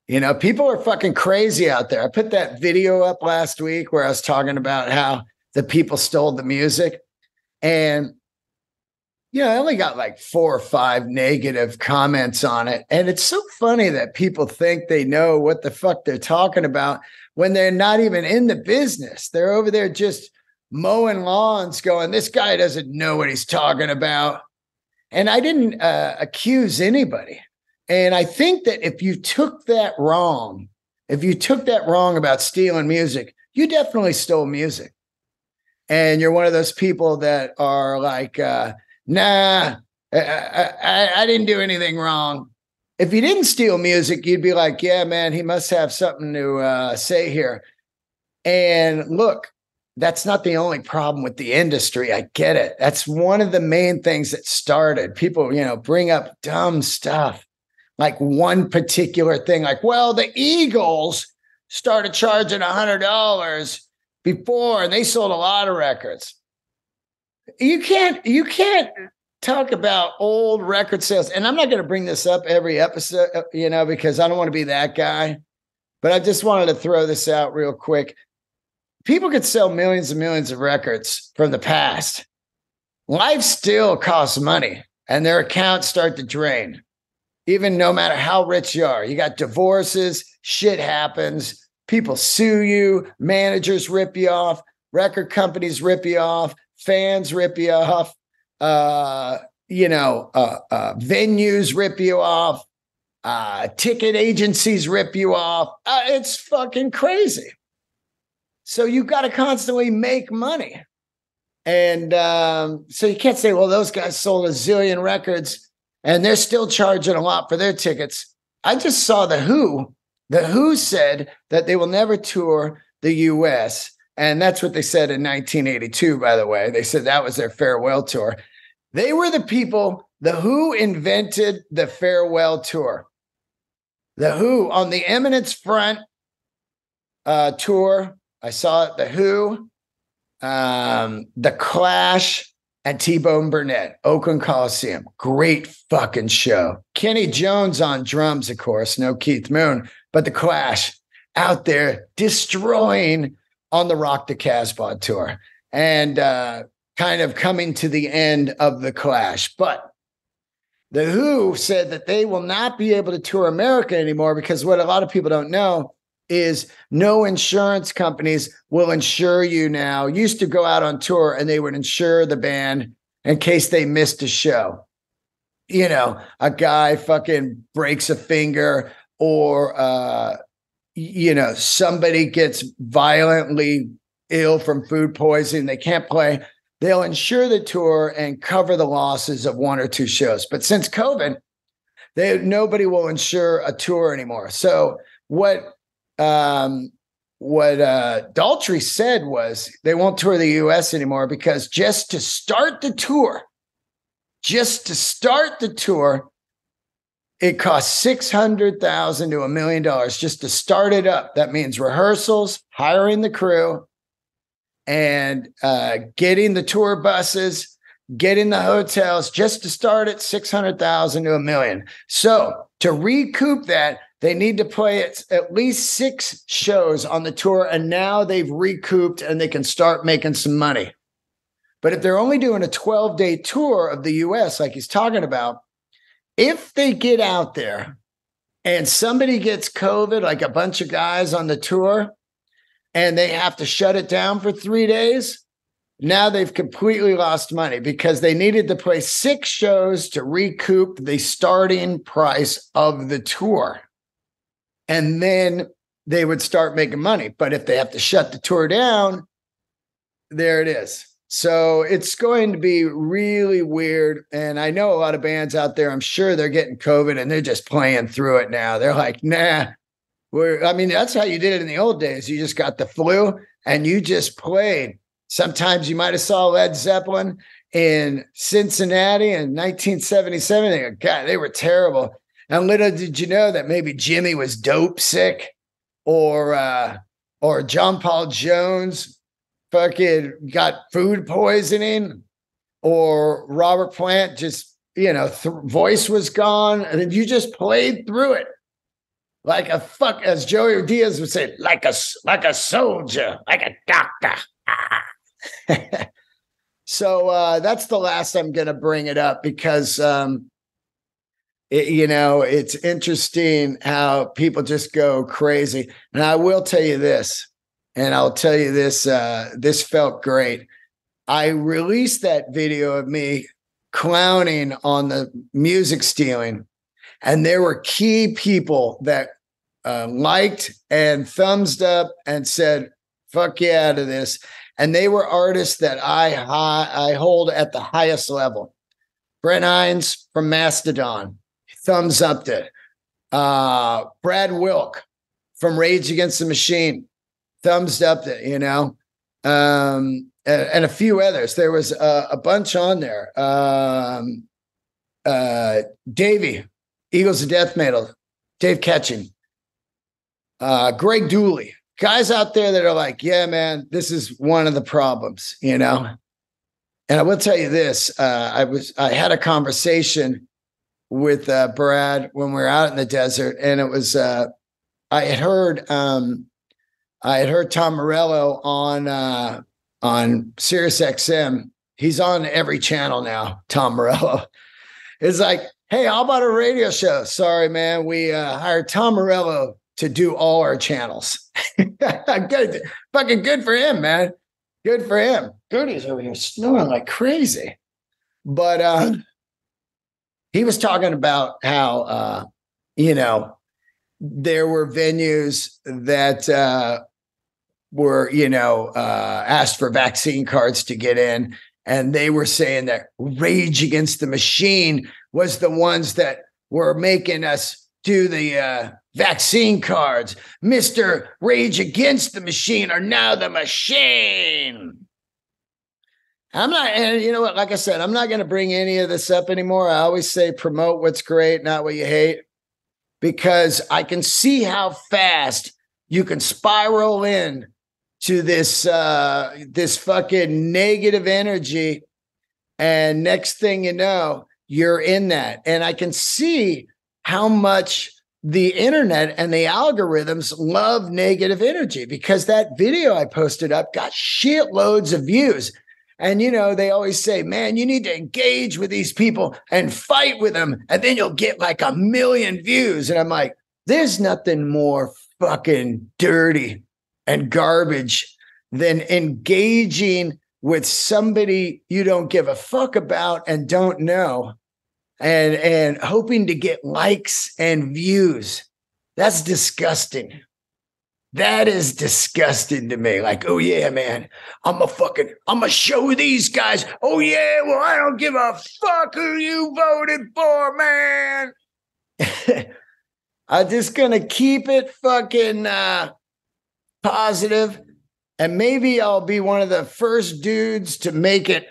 You know, people are fucking crazy out there. I put that video up last week where I was talking about how the people stole the music. And you know, I only got like four or five negative comments on it. And it's so funny that people think they know what the fuck they're talking about when they're not even in the business. They're over there just mowing lawns going, this guy doesn't know what he's talking about. And I didn't uh, accuse anybody. And I think that if you took that wrong, if you took that wrong about stealing music, you definitely stole music. And you're one of those people that are like, uh, nah, I, I, I didn't do anything wrong. If you didn't steal music, you'd be like, yeah, man, he must have something to uh, say here. And look, that's not the only problem with the industry. I get it. That's one of the main things that started. People, you know, bring up dumb stuff like one particular thing, like, well, the Eagles started charging a hundred dollars before and they sold a lot of records you can't you can't talk about old record sales and i'm not going to bring this up every episode you know because i don't want to be that guy but i just wanted to throw this out real quick people could sell millions and millions of records from the past life still costs money and their accounts start to drain even no matter how rich you are you got divorces shit happens people sue you managers rip you off record companies rip you off fans rip you off, uh, you know, uh, uh, venues rip you off, uh, ticket agencies rip you off. Uh, it's fucking crazy. So you've got to constantly make money. And um, so you can't say, well, those guys sold a zillion records and they're still charging a lot for their tickets. I just saw The Who. The Who said that they will never tour the US and that's what they said in 1982, by the way. They said that was their farewell tour. They were the people, the Who invented the farewell tour. The Who on the Eminence Front uh, tour, I saw it, The Who, um, The Clash, and T Bone Burnett, Oakland Coliseum. Great fucking show. Kenny Jones on drums, of course, no Keith Moon, but The Clash out there destroying on the Rock the Casbah tour and uh, kind of coming to the end of the clash. But the Who said that they will not be able to tour America anymore because what a lot of people don't know is no insurance companies will insure you now. Used to go out on tour and they would insure the band in case they missed a show. You know, a guy fucking breaks a finger or uh, you know, somebody gets violently ill from food poisoning, they can't play, they'll insure the tour and cover the losses of one or two shows. But since COVID, they nobody will insure a tour anymore. So what um what uh Daltrey said was they won't tour the US anymore because just to start the tour, just to start the tour, it costs six hundred thousand to a million dollars just to start it up. That means rehearsals, hiring the crew, and uh, getting the tour buses, getting the hotels. Just to start at six hundred thousand to a million. So to recoup that, they need to play at, at least six shows on the tour, and now they've recouped and they can start making some money. But if they're only doing a 12 day tour of the US, like he's talking about, if they get out there and somebody gets COVID, like a bunch of guys on the tour, and they have to shut it down for three days, now they've completely lost money because they needed to play six shows to recoup the starting price of the tour. And then they would start making money. But if they have to shut the tour down, there it is. So it's going to be really weird. And I know a lot of bands out there, I'm sure they're getting COVID and they're just playing through it now. They're like, nah, we're, I mean, that's how you did it in the old days. You just got the flu and you just played. Sometimes you might have saw Led Zeppelin in Cincinnati in 1977. They, God, they were terrible. And little did you know that maybe Jimmy was dope sick or, uh, or John Paul Jones fucking got food poisoning or Robert Plant just, you know, th- voice was gone and you just played through it like a fuck, as Joey Diaz would say, like a like a soldier, like a doctor. So uh, that's the last I'm going to bring it up because, um, it, you know, it's interesting how people just go crazy. And I will tell you this, and I'll tell you this. Uh, this felt great. I released that video of me clowning on the music stealing, and there were key people that uh, liked and thumbs up and said, "Fuck yeah to this." and they were artists that I I hold at the highest level. Brent Hinds from Mastodon, thumbs up to. Uh, Brad Wilk from Rage Against the Machine, thumbs up to. You know, um, and, and, a few others. There was a, a bunch on there. Um, uh, Davey, Eagles of Death Metal, Dave Catching, uh, Greg Dulli, guys out there that are like, yeah, man, this is one of the problems, you know. And I will tell you this: uh, I was I had a conversation with uh, Brad when we were out in the desert, and it was uh, I had heard um, I had heard Tom Morello on uh, on Sirius XM. He's on every channel now. Tom Morello. is like, hey, how about a radio show? Sorry, man, we uh, hired Tom Morello to do all our channels. good, fucking good for him, man. Good for him. Goody's over here snoring like crazy. But uh, he was talking about how, uh, you know, there were venues that uh, were, you know, uh, asked for vaccine cards to get in. And they were saying that Rage Against the Machine was the ones that were making us do the uh, vaccine cards. Mr. Rage Against the Machine are now the machine. I'm not, and you know what? Like I said, I'm not going to bring any of this up anymore. I always say promote what's great, not what you hate, because I can see how fast you can spiral in to this uh this fucking negative energy and next thing you know you're in that and i can see how much the internet and the algorithms love negative energy because that video I posted up got shitloads of views. And you know, they always say, man, you need to engage with these people and fight with them, and then you'll get like a million views. And I'm like, there's nothing more fucking dirty and garbage than engaging with somebody you don't give a fuck about and don't know and and hoping to get likes and views. That's disgusting. That is disgusting to me. Like, oh yeah, man, I'm a fucking, I'm gonna show these guys. Oh yeah, well, I don't give a fuck who you voted for, man. I'm just gonna keep it fucking uh, positive, and maybe I'll be one of the first dudes to make it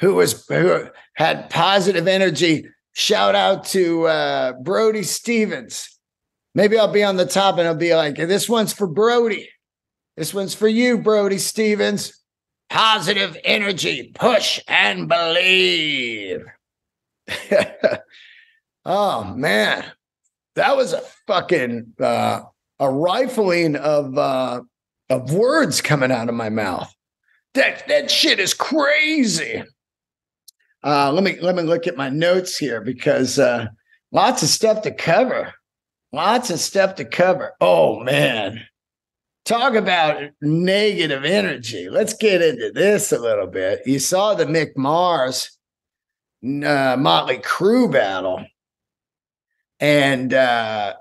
who was who had positive energy Shout out to uh, Brody Stevens. Maybe I'll be on the top and I'll be like, this one's for Brody. This one's for you, Brody Stevens. Positive energy, push and believe. oh man, that was a fucking uh, a rifling of uh, of words coming out of my mouth. That that shit is crazy. Uh, let me let me look at my notes here because uh, lots of stuff to cover. Lots of stuff to cover. Oh man, talk about negative energy. Let's get into this a little bit. You saw the Mick Mars uh, Motley Crue battle, and uh,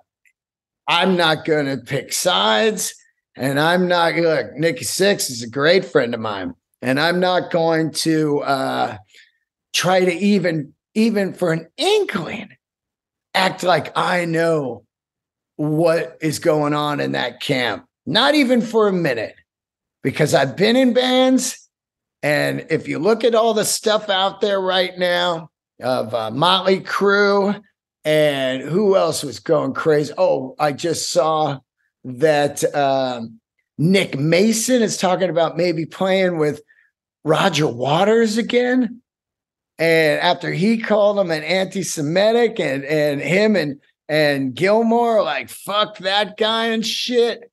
I'm not going to pick sides. And I'm not look. Nikki Sixx is a great friend of mine, and I'm not going to. Uh, try to even even for an inkling act like I know what is going on in that camp. Not even for a minute, because I've been in bands. And if you look at all the stuff out there right now of uh, Motley Crue and who else was going crazy? Oh, I just saw that um, Nick Mason is talking about maybe playing with Roger Waters again and after he called him an anti-Semitic, and and him and and Gilmour, like fuck that guy and shit.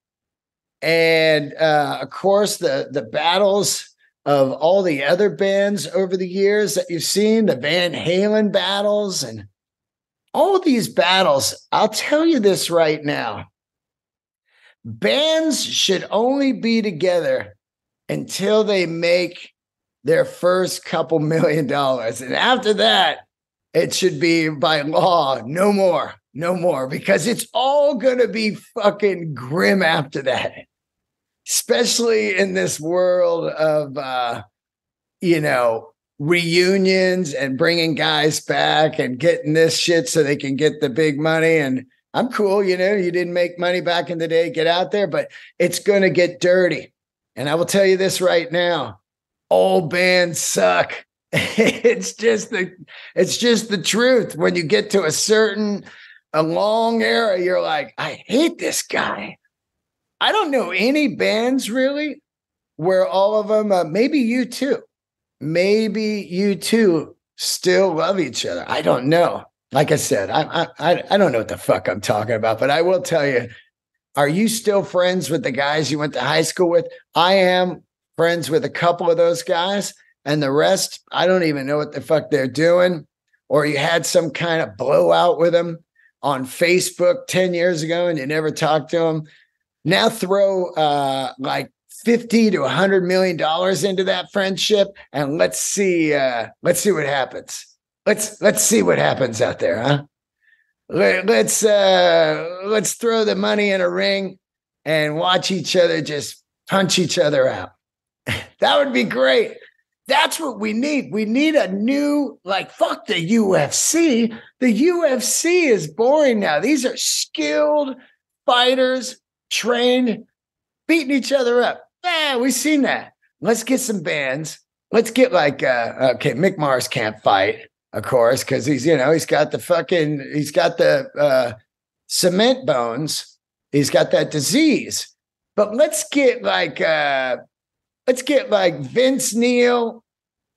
And uh, of course, the the battles of all the other bands over the years that you've seen, the Van Halen battles and all these battles. I'll tell you this right now bands should only be together until they make their first couple million dollars. And after that, it should be by law, no more, no more, because it's all going to be fucking grim after that especially in this world of uh, you know reunions and bringing guys back and getting this shit so they can get the big money and I'm cool, you know, you didn't make money back in the day, get out there, but it's going to get dirty. And I will tell you this right now, all bands suck. it's just the it's just the truth. When you get to a certain a long era, you're like, I hate this guy. I don't know any bands really where all of them, uh, maybe you too, maybe you two still love each other. I don't know. Like I said, I, I I don't know what the fuck I'm talking about, but I will tell you. Are you still friends with the guys you went to high school with? I am friends with a couple of those guys, and the rest, I don't even know what the fuck they're doing. Or you had some kind of blowout with them on Facebook 10 years ago and you never talked to them. Now throw uh, like 50 to 100 million dollars into that friendship and let's see uh, let's see what happens. Let's let's see what happens out there, huh? Let, let's uh, let's throw the money in a ring and watch each other just punch each other out. that would be great. That's what we need. We need a new, like, fuck the UFC. The UFC is boring now. These are skilled fighters trained, beating each other up. Yeah, we've seen that. Let's get some bands. Let's get like uh okay, Mick Mars can't fight, of course, because he's you know, he's got the fucking he's got the uh cement bones, he's got that disease. But let's get like uh let's get like Vince Neil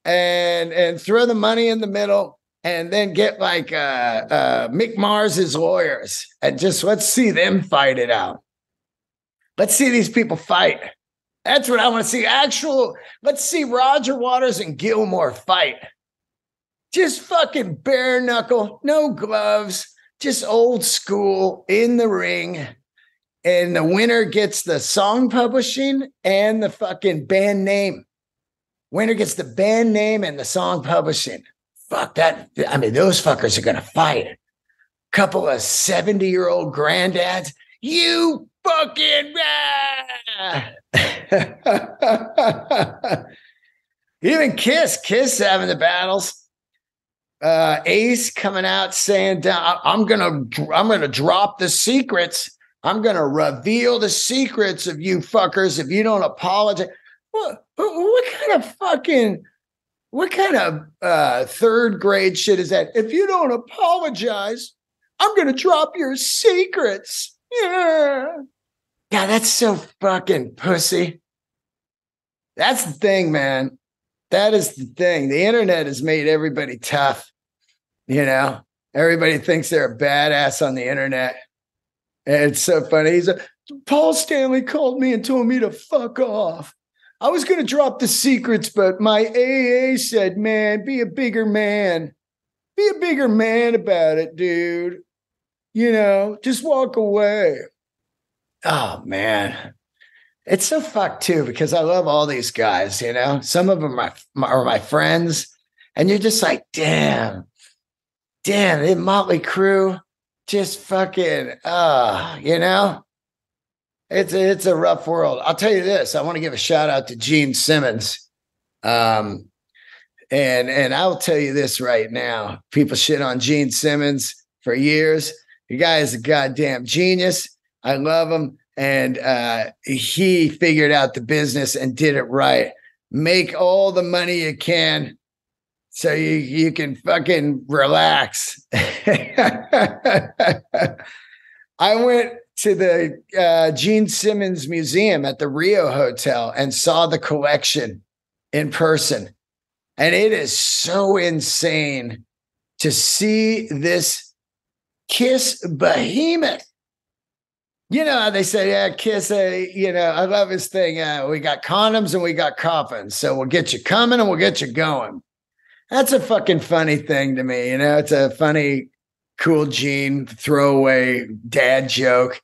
and and throw the money in the middle and then get like uh uh Mick Mars's lawyers and just let's see them fight it out. Let's see these people fight. That's what I want to see. Actual, let's see Roger Waters and Gilmour fight. Just fucking bare knuckle, no gloves, just old school in the ring. And the winner gets the song publishing and the fucking band name. Winner gets the band name and the song publishing. Fuck that. I mean, those fuckers are going to fight. Couple of 70 year old granddads. You fucking even Kiss, Kiss having the battles. Uh, Ace coming out saying, "I'm gonna, I'm gonna drop the secrets. I'm gonna reveal the secrets of you fuckers if you don't apologize." What, what kind of fucking, what kind of uh, third grade shit is that? If you don't apologize, I'm gonna drop your secrets. Yeah. Yeah, that's so fucking pussy. That's the thing, man. That is the thing. The internet has made everybody tough. You know, everybody thinks they're a badass on the internet. And it's so funny. He's a Paul Stanley called me and told me to fuck off. I was going to drop the secrets, but my AA said, man, be a bigger man. Be a bigger man about it, dude. You know, just walk away oh man, it's so fucked too because I love all these guys. You know, some of them are my, are my friends, and you're just like, damn, damn, the Motley Crue just fucking, uh, you know. It's a, it's a rough world. I'll tell you this. I want to give a shout out to Gene Simmons. Um, and and I'll tell you this right now. People shit on Gene Simmons for years. The guy is a goddamn genius. I love him. And uh, he figured out the business and did it right. Make all the money you can so you, you can fucking relax. I went to the uh, Gene Simmons Museum at the Rio Hotel and saw the collection in person. And it is so insane to see this Kiss behemoth you know, how they say, yeah, Kiss, uh, you know, I love his thing. Uh, we got condoms and we got coffins. So we'll get you coming and we'll get you going. That's a fucking funny thing to me. You know, it's a funny, cool Gene throwaway dad joke.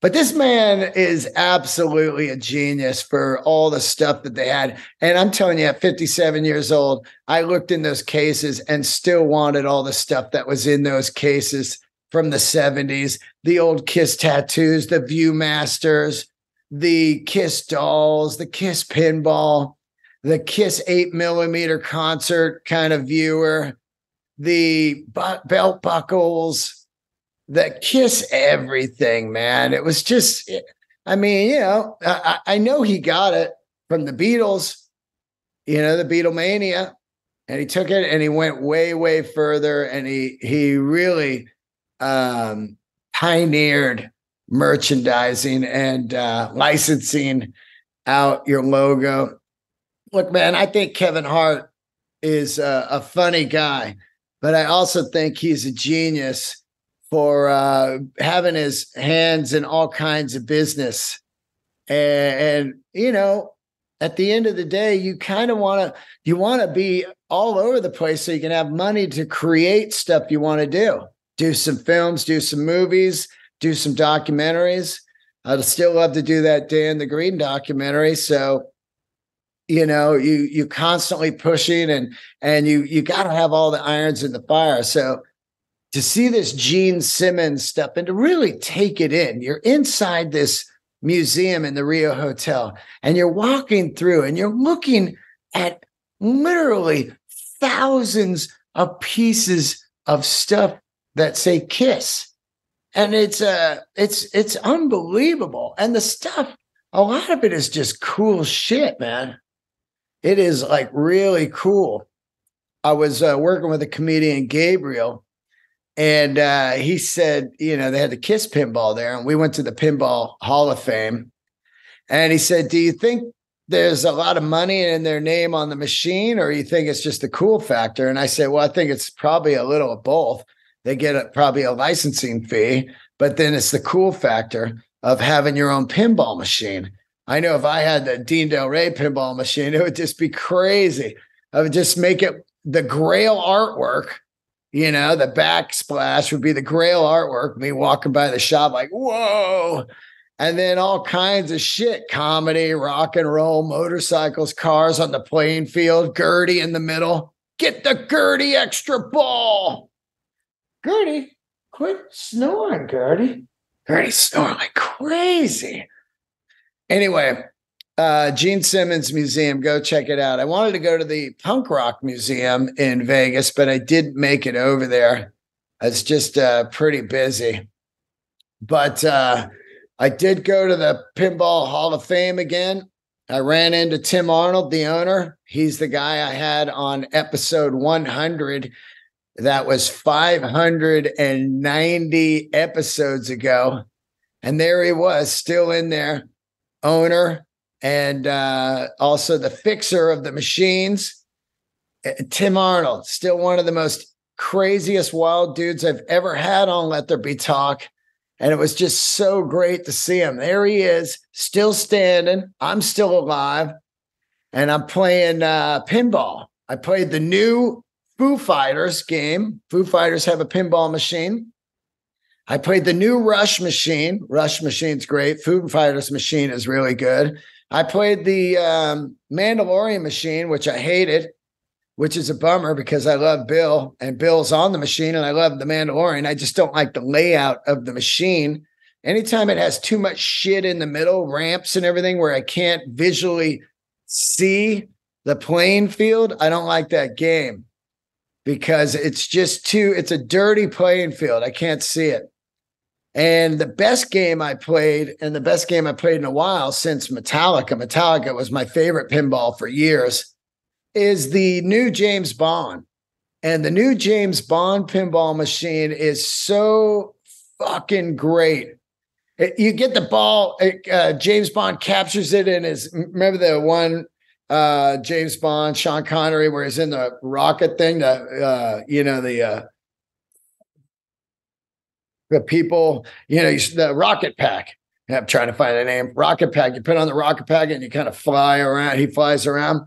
But this man is absolutely a genius for all the stuff that they had. And I'm telling you, at 57 years old, I looked in those cases and still wanted all the stuff that was in those cases from the 70s the old Kiss tattoos, the Viewmasters, the Kiss dolls, the Kiss pinball, the Kiss 8 millimeter concert kind of viewer, the belt buckles that kiss everything, man. It was just, I mean, you know, I, I know he got it from the Beatles, you know, the Beatlemania, and he took it and he went way, way further, and he he really um, pioneered merchandising and uh, licensing out your logo. Look, man, I think Kevin Hart is a, a funny guy, but I also think he's a genius for uh, having his hands in all kinds of business. And, and you know, at the end of the day, you kind of want to you want to be all over the place so you can have money to create stuff you want to do. Do some films, do some movies, do some documentaries. I'd still love to do that Dan the Green documentary. So, you know, you you constantly pushing and and you you got to have all the irons in the fire. So to see this Gene Simmons stuff and to really take it in. You're inside this museum in the Rio Hotel and you're walking through and you're looking at literally thousands of pieces of stuff that say kiss. And it's uh it's it's unbelievable. And the stuff, a lot of it is just cool shit, man. It is like really cool. I was uh, working with a comedian, Gabriel, and uh, he said, you know, they had the Kiss pinball there, and we went to the Pinball Hall of Fame. And he said, Do you think there's a lot of money in their name on the machine, or you think it's just the cool factor? And I said, Well, I think it's probably a little of both. They get a, probably a licensing fee, but then it's the cool factor of having your own pinball machine. I know if I had the Dean Delray pinball machine, it would just be crazy. I would just make it the grail artwork you know, the backsplash would be the grail artwork, me walking by the shop like, whoa. And then all kinds of shit comedy, rock and roll, motorcycles, cars on the playing field, Gertie in the middle. Get the Gertie extra ball. Gertie, quit snoring, Gertie. Gertie's snoring like crazy. Anyway, uh, Gene Simmons Museum. Go check it out. I wanted to go to the Punk Rock Museum in Vegas, but I didn't make it over there. It's just uh, pretty busy. But uh, I did go to the Pinball Hall of Fame again. I ran into Tim Arnold, the owner. He's the guy I had on episode 100. That was 590 episodes ago. And there he was, still in there, owner, and uh, also the fixer of the machines, uh, Tim Arnold, still one of the most craziest wild dudes I've ever had on Let There Be Talk. And it was just so great to see him. There he is, still standing. I'm still alive. And I'm playing uh, pinball. I played the new Foo Fighters game. Foo Fighters have a pinball machine. I played the new Rush machine. Rush machine's great. Foo Fighters machine is really good. I played the um, Mandalorian machine, which I hated, which is a bummer because I love Bill and Bill's on the machine and I love the Mandalorian. I just don't like the layout of the machine. Anytime it has too much shit in the middle, ramps and everything where I can't visually see the playing field, I don't like that game because it's just too, it's a dirty playing field. I can't see it. And the best game I played, and the best game I played in a while since Metallica, Metallica was my favorite pinball for years, is the new James Bond. And the new James Bond pinball machine is so fucking great. It, you get the ball, it, uh, James Bond captures it in his, remember the one uh, James Bond, Sean Connery, where he's in the rocket thing, the, uh, you know, the, uh, the people, you know, the rocket pack. I'm trying to find a name. Rocket pack. You put on the rocket pack and you kind of fly around. He flies around.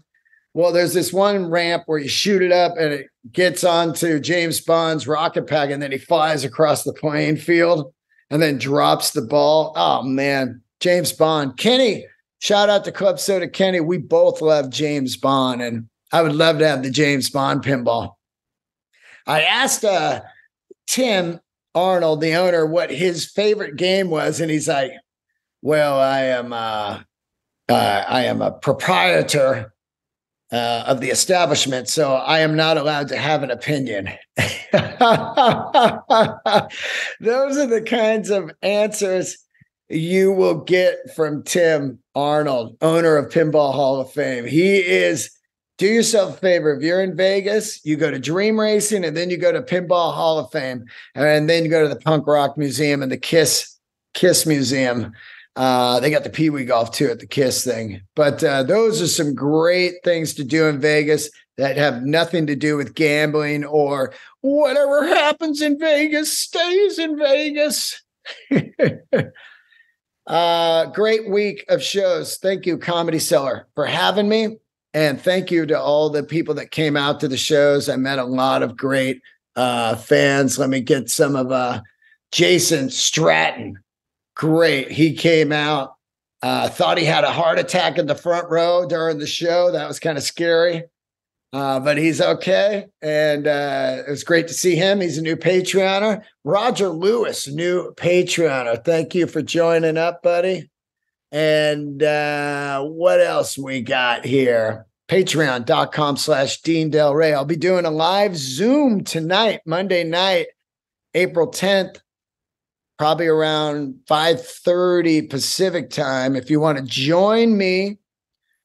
Well, there's this one ramp where you shoot it up and it gets onto James Bond's rocket pack, and then he flies across the playing field and then drops the ball. Oh man, James Bond. Kenny, shout out to Club Soda Kenny. We both love James Bond, and I would love to have the James Bond pinball. I asked uh, Tim Arnold, the owner, what his favorite game was, and he's like, "Well, I am uh, uh, I am a proprietor uh, of the establishment, so I am not allowed to have an opinion. Those are the kinds of answers you will get from Tim Arnold, owner of Pinball Hall of Fame. He is, do yourself a favor. If you're in Vegas, you go to Dream Racing and then you go to Pinball Hall of Fame, and then you go to the Punk Rock Museum and the Kiss Kiss Museum. Uh, they got the Pee Wee golf too at the Kiss thing. But uh, those are some great things to do in Vegas that have nothing to do with gambling or whatever happens in Vegas stays in Vegas. uh, great week of shows. Thank you, Comedy Cellar, for having me. And thank you to all the people that came out to the shows. I met a lot of great uh, fans. Let me get some of uh, Jason Stratton great. He came out, uh, thought he had a heart attack in the front row during the show. That was kind of scary. Uh, but he's okay. And uh, it was great to see him. He's a new Patreoner. Roger Lewis, new Patreoner. Thank you for joining up, buddy. And uh, what else we got here? Patreon.com slash Dean Delray. I'll be doing a live Zoom tonight, Monday night, April 10th probably around 5:30 Pacific time. If you want to join me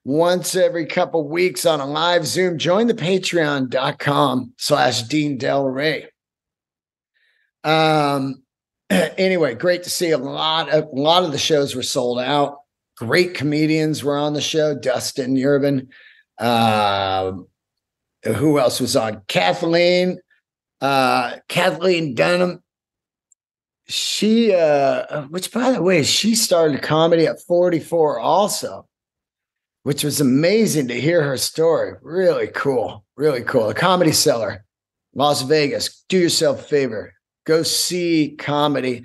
once every couple weeks on a live Zoom, join the patreon.com slash Dean Delray. Um anyway, great to see a lot of a lot of the shows were sold out. Great comedians were on the show. Dustin Urban. Uh, who else was on? Kathleen, uh, Kathleen Dunham she uh which by the way she started comedy at 44 also which was amazing to hear her story really cool really cool a Comedy Cellar, las vegas do yourself a favor go see comedy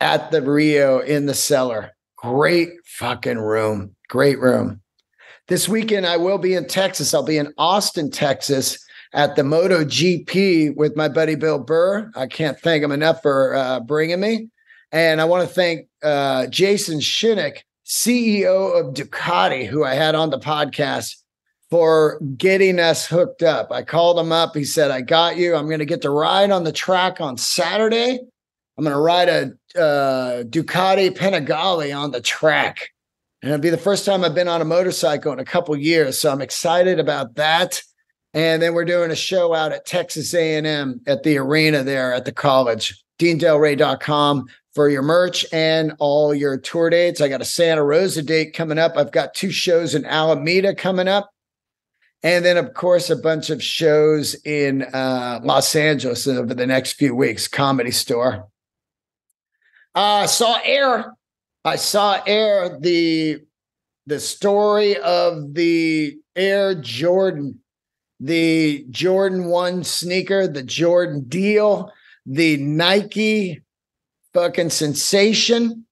at the rio in the cellar great fucking room great room this weekend i will be in texas i'll be in austin texas at the Moto GP with my buddy Bill Burr. I can't thank him enough for uh, bringing me. And I want to thank uh, Jason Chinnock, CEO of Ducati, who I had on the podcast for getting us hooked up. I called him up. He said, I got you. I'm going to get to ride on the track on Saturday. I'm going to ride a uh, Ducati Panigale on the track. And it'll be the first time I've been on a motorcycle in a couple years. So I'm excited about that. And then we're doing a show out at Texas A&M at the arena there at the college. DeanDelray.com for your merch and all your tour dates. I got a Santa Rosa date coming up. I've got two shows in Alameda coming up. And then, of course, a bunch of shows in uh, Los Angeles over the next few weeks. Comedy Store. I uh, saw Air. I saw Air the the story of the Air Jordan the Jordan 1 sneaker, the Jordan deal, the Nike fucking sensation,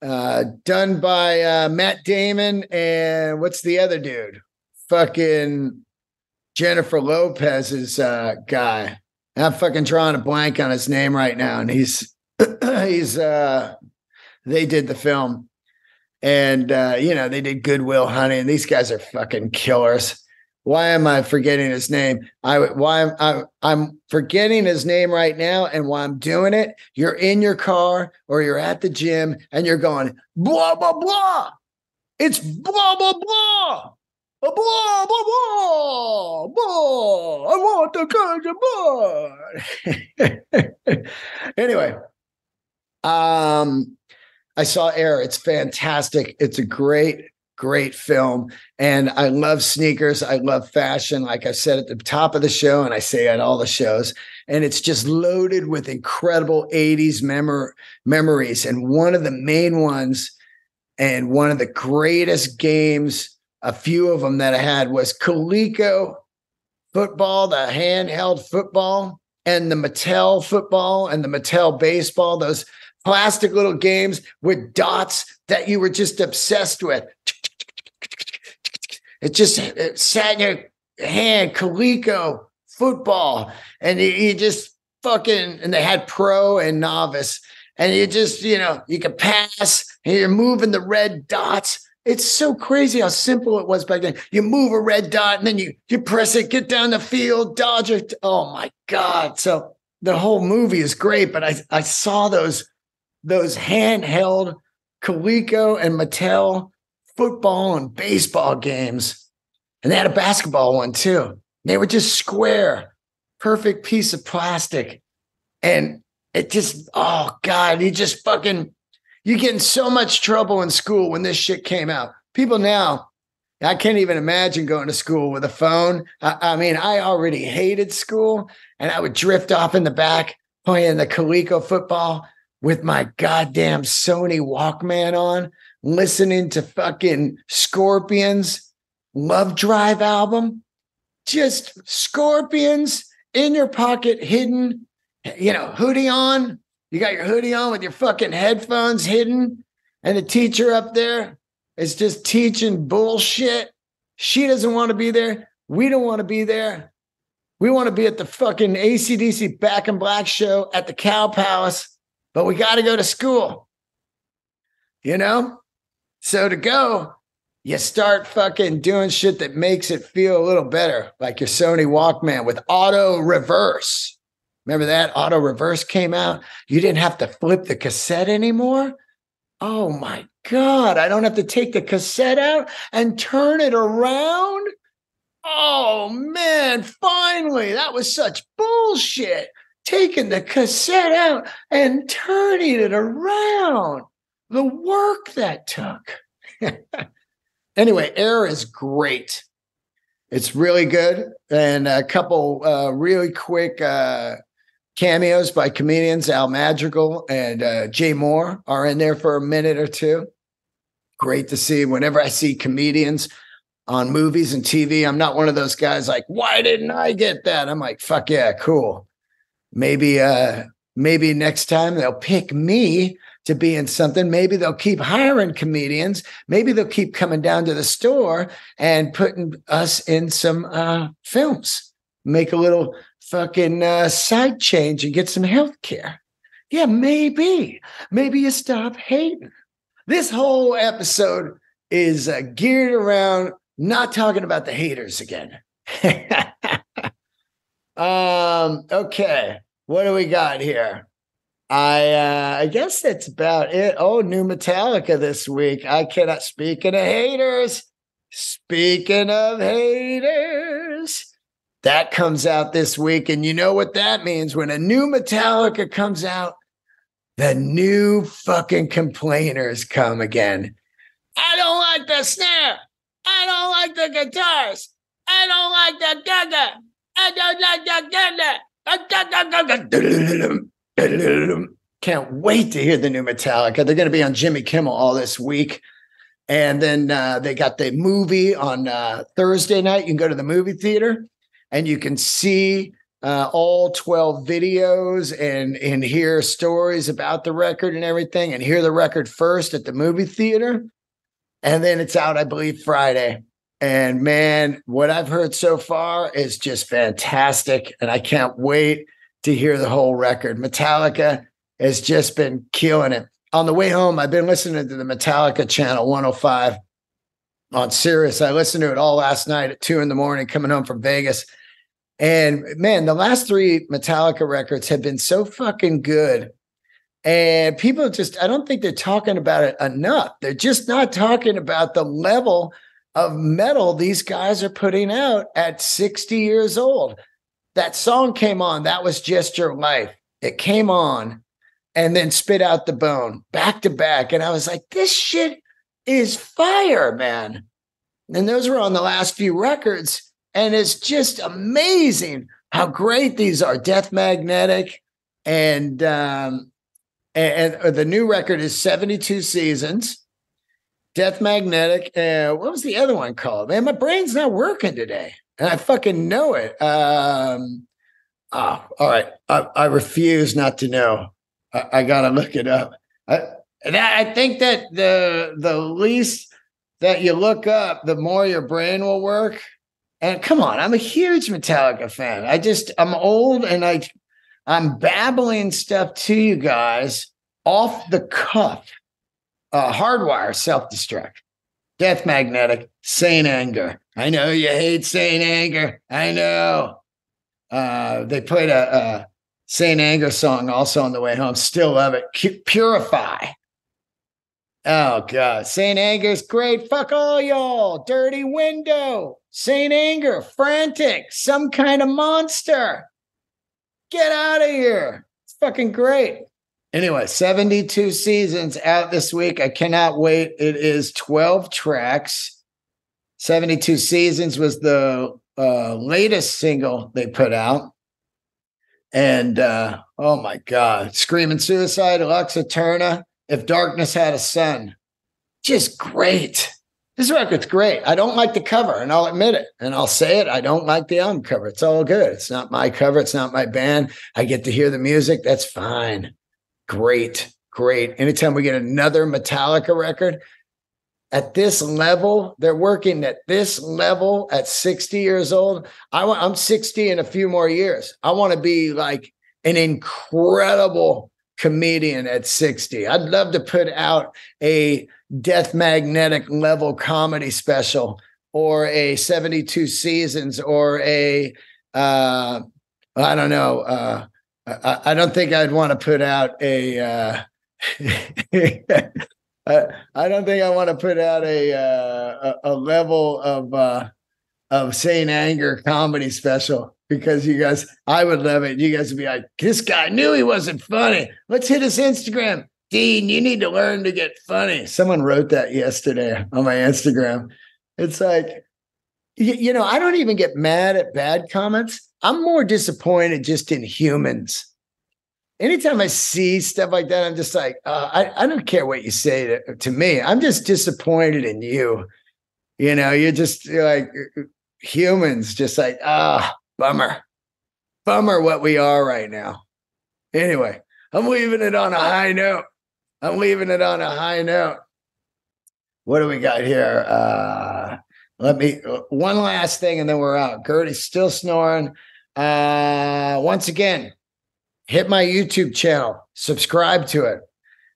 uh, done by uh, Matt Damon and what's the other dude? Fucking Jennifer Lopez's uh, guy. I'm fucking drawing a blank on his name right now, and he's he's uh they did the film, and uh, you know they did Good Will Hunting, and these guys are fucking killers why am I forgetting his name? I why I'm I, I'm forgetting his name right now, and why I'm doing it. You're in your car or you're at the gym, and you're going blah blah blah. It's blah blah blah. Blah blah blah blah. I want the country blood. anyway, um, I saw Air. It's fantastic. It's a great great film. And I love sneakers. I love fashion. Like I said at the top of the show, and I say at all the shows. And it's just loaded with incredible 80s memor- memories. And one of the main ones, and one of the greatest games, a few of them that I had was Coleco football, the handheld football, and the Mattel football and the Mattel baseball, those plastic little games with dots that you were just obsessed with. It just it sat in your hand, Coleco football, and you, just fucking and they had pro and novice, and you just you know you could pass, and you're moving the red dots. It's so crazy how simple it was back then. You move a red dot and then you you press it, get down the field, dodge it. Oh my god! So the whole movie is great, but I I saw those those handheld Coleco and Mattel football and baseball games. And they had a basketball one too. They were just square, perfect piece of plastic. And it just, oh God, you just fucking, you get in so much trouble in school when this shit came out. People now, I can't even imagine going to school with a phone. I, I mean, I already hated school and I would drift off in the back playing the Coleco football with my goddamn Sony Walkman on, listening to fucking Scorpions Love Drive album. Just Scorpions in your pocket, hidden, you know, hoodie on. You got your hoodie on with your fucking headphones hidden, and the teacher up there is just teaching bullshit. She doesn't want to be there. We don't want to be there. We want to be at the fucking ACDC Back in Black show at the Cow Palace but we got to go to school. You know? So to go, you start fucking doing shit that makes it feel a little better, like your Sony Walkman with auto reverse. Remember that auto reverse came out? You didn't have to flip the cassette anymore. Oh my God, I don't have to take the cassette out and turn it around. Oh man, finally, that was such bullshit taking the cassette out and turning it around. The work that took. anyway, Air is great. It's really good. And a couple uh, really quick uh, cameos by comedians. Al Madrigal and uh, Jay Mohr are in there for a minute or two. Great to see. Whenever I see comedians on movies and TV, I'm not one of those guys like, why didn't I get that? I'm like, fuck yeah, cool maybe uh maybe next time they'll pick me to be in something maybe they'll keep hiring comedians maybe they'll keep coming down to the store and putting us in some uh films make a little fucking uh, side change and get some health care yeah maybe maybe you stop hating this whole episode is uh, geared around not talking about the haters again Um, okay. What do we got here? I uh, I guess that's about it. Oh, new Metallica this week. I cannot speaking of haters. Speaking of haters, that comes out this week. And you know what that means? When a new Metallica comes out, the new fucking complainers come again. I don't like the snare. I don't like the guitars. I don't like the gaga. I don't like the gaga. Can't wait to hear the new Metallica. They're going to be on Jimmy Kimmel all this week. And then uh, they got the movie on uh, Thursday night. You can go to the movie theater and you can see uh, all 12 videos and, and hear stories about the record and everything and hear the record first at the movie theater. And then it's out, I believe, Friday. And man, what I've heard so far is just fantastic. And I can't wait to hear the whole record. Metallica has just been killing it. On the way home, I've been listening to the Metallica channel 105 on Sirius. I listened to it all last night at two in the morning coming home from Vegas. And man, the last three Metallica records have been so fucking good. And people just, I don't think they're talking about it enough. They're just not talking about the level of metal these guys are putting out at 60 years old. That song came on, that was just your life. It came on and then spit out the bone back to back. And I was like, this shit is fire, man. And those were on the last few records. And it's just amazing how great these are. Death Magnetic and um, and, and the new record is 72 seasons. Death Magnetic. And what was the other one called? Man, my brain's not working today. And I fucking know it. Um, oh, all right. I, I refuse not to know. I, I gotta look it up. I, I think that the the least that you look up, the more your brain will work. And come on, I'm a huge Metallica fan. I just I'm old and I I'm babbling stuff to you guys off the cuff. Uh, hardwire self destruct, death magnetic, Saint Anger. I know you hate Saint Anger. I know. Uh, they played a, a Saint Anger song also on the way home. Still love it. Purify. Oh God, Saint Anger's great. Fuck all y'all. Dirty window. Saint Anger, frantic, some kind of monster. Get out of here. It's fucking great. Anyway, 72 seasons out this week. I cannot wait. It is 12 tracks. 72 Seasons was the uh, latest single they put out. And uh, oh my God, Screaming Suicide, Lux Eterna, If Darkness Had a Sun. Just great. This record's great. I don't like the cover, and I'll admit it, and I'll say it. I don't like the album cover. It's all good. It's not my cover. It's not my band. I get to hear the music. That's fine. Great, great. Anytime we get another Metallica record, at this level, they're working at this level at 60 years old. I want, I'm 60 in a few more years. I want to be like an incredible comedian at 60. I'd love to put out a death magnetic level comedy special or a 72 seasons or a uh I don't know. Uh I, I don't think I'd want to put out a uh I, I don't think I want to put out a uh, a, a level of uh, of Saint Anger comedy special because you guys, I would love it. You guys would be like, this guy knew he wasn't funny. Let's hit his Instagram. Dean, you need to learn to get funny. Someone wrote that yesterday on my Instagram. It's like, you, you know, I don't even get mad at bad comments. I'm more disappointed just in humans anytime I see stuff like that, I'm just like, uh, I, I don't care what you say to, to, me. I'm just disappointed in you. You know, you're just you're like humans, just like, ah, bummer. Bummer what we are right now. Anyway, I'm leaving it on a high note. I'm leaving it on a high note. What do we got here? Uh, let me one last thing and then we're out. Gertie's still snoring. Uh, once again, hit my YouTube channel, subscribe to it,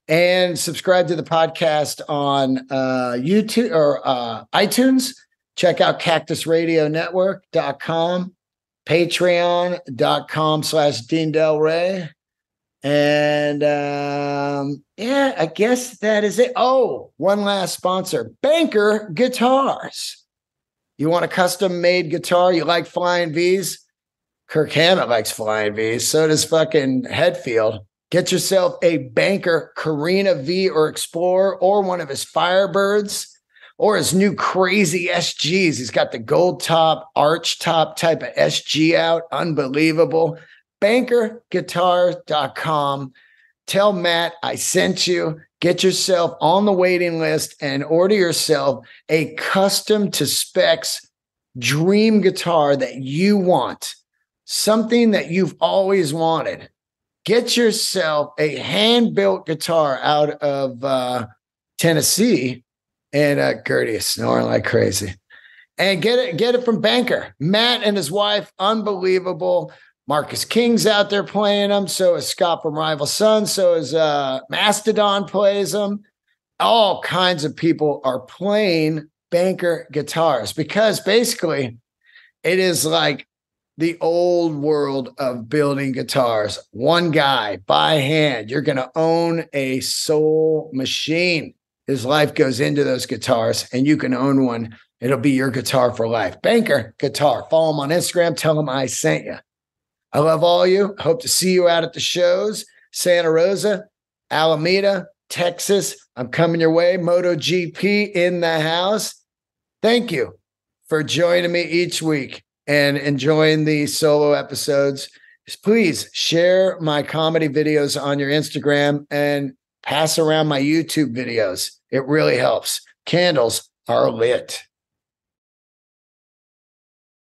and subscribe to the podcast on uh, YouTube or uh, iTunes. Check out cactusradionetwork.com, patreon.com slash Dean Delray. And um, yeah, I guess that is it. Oh, one last sponsor Banker Guitars. You want a custom made guitar? You like flying V's? Kirk Hammett likes flying V's. So does fucking Hetfield. Get yourself a banker Carina V or Explorer or one of his Firebirds or his new crazy SGs. He's got the gold top, arch top type of SG out. Unbelievable. Bankerguitar.com. Tell Matt I sent you. Get yourself on the waiting list and order yourself a custom to specs dream guitar that you want something that you've always wanted. Get yourself a hand built guitar out of uh, Tennessee. And uh, Gertie is snoring like crazy. And get it, get it from Banker. Matt and his wife, unbelievable. Marcus King's out there playing them. So is Scott from Rival Sons. So is uh, Mastodon plays them. All kinds of people are playing Banker guitars because basically it is like the old world of building guitars. One guy by hand, you're going to own a soul machine his life goes into those guitars and you can own one. It'll be your guitar for life. Banker Guitar. Follow him on Instagram. Tell him I sent you. I love all you. Hope to see you out at the shows. Santa Rosa, Alameda, Texas. I'm coming your way. Moto GP in the house. Thank you for joining me each week and enjoying these solo episodes. Please share my comedy videos on your Instagram and pass around my YouTube videos. It really helps. Candles are lit.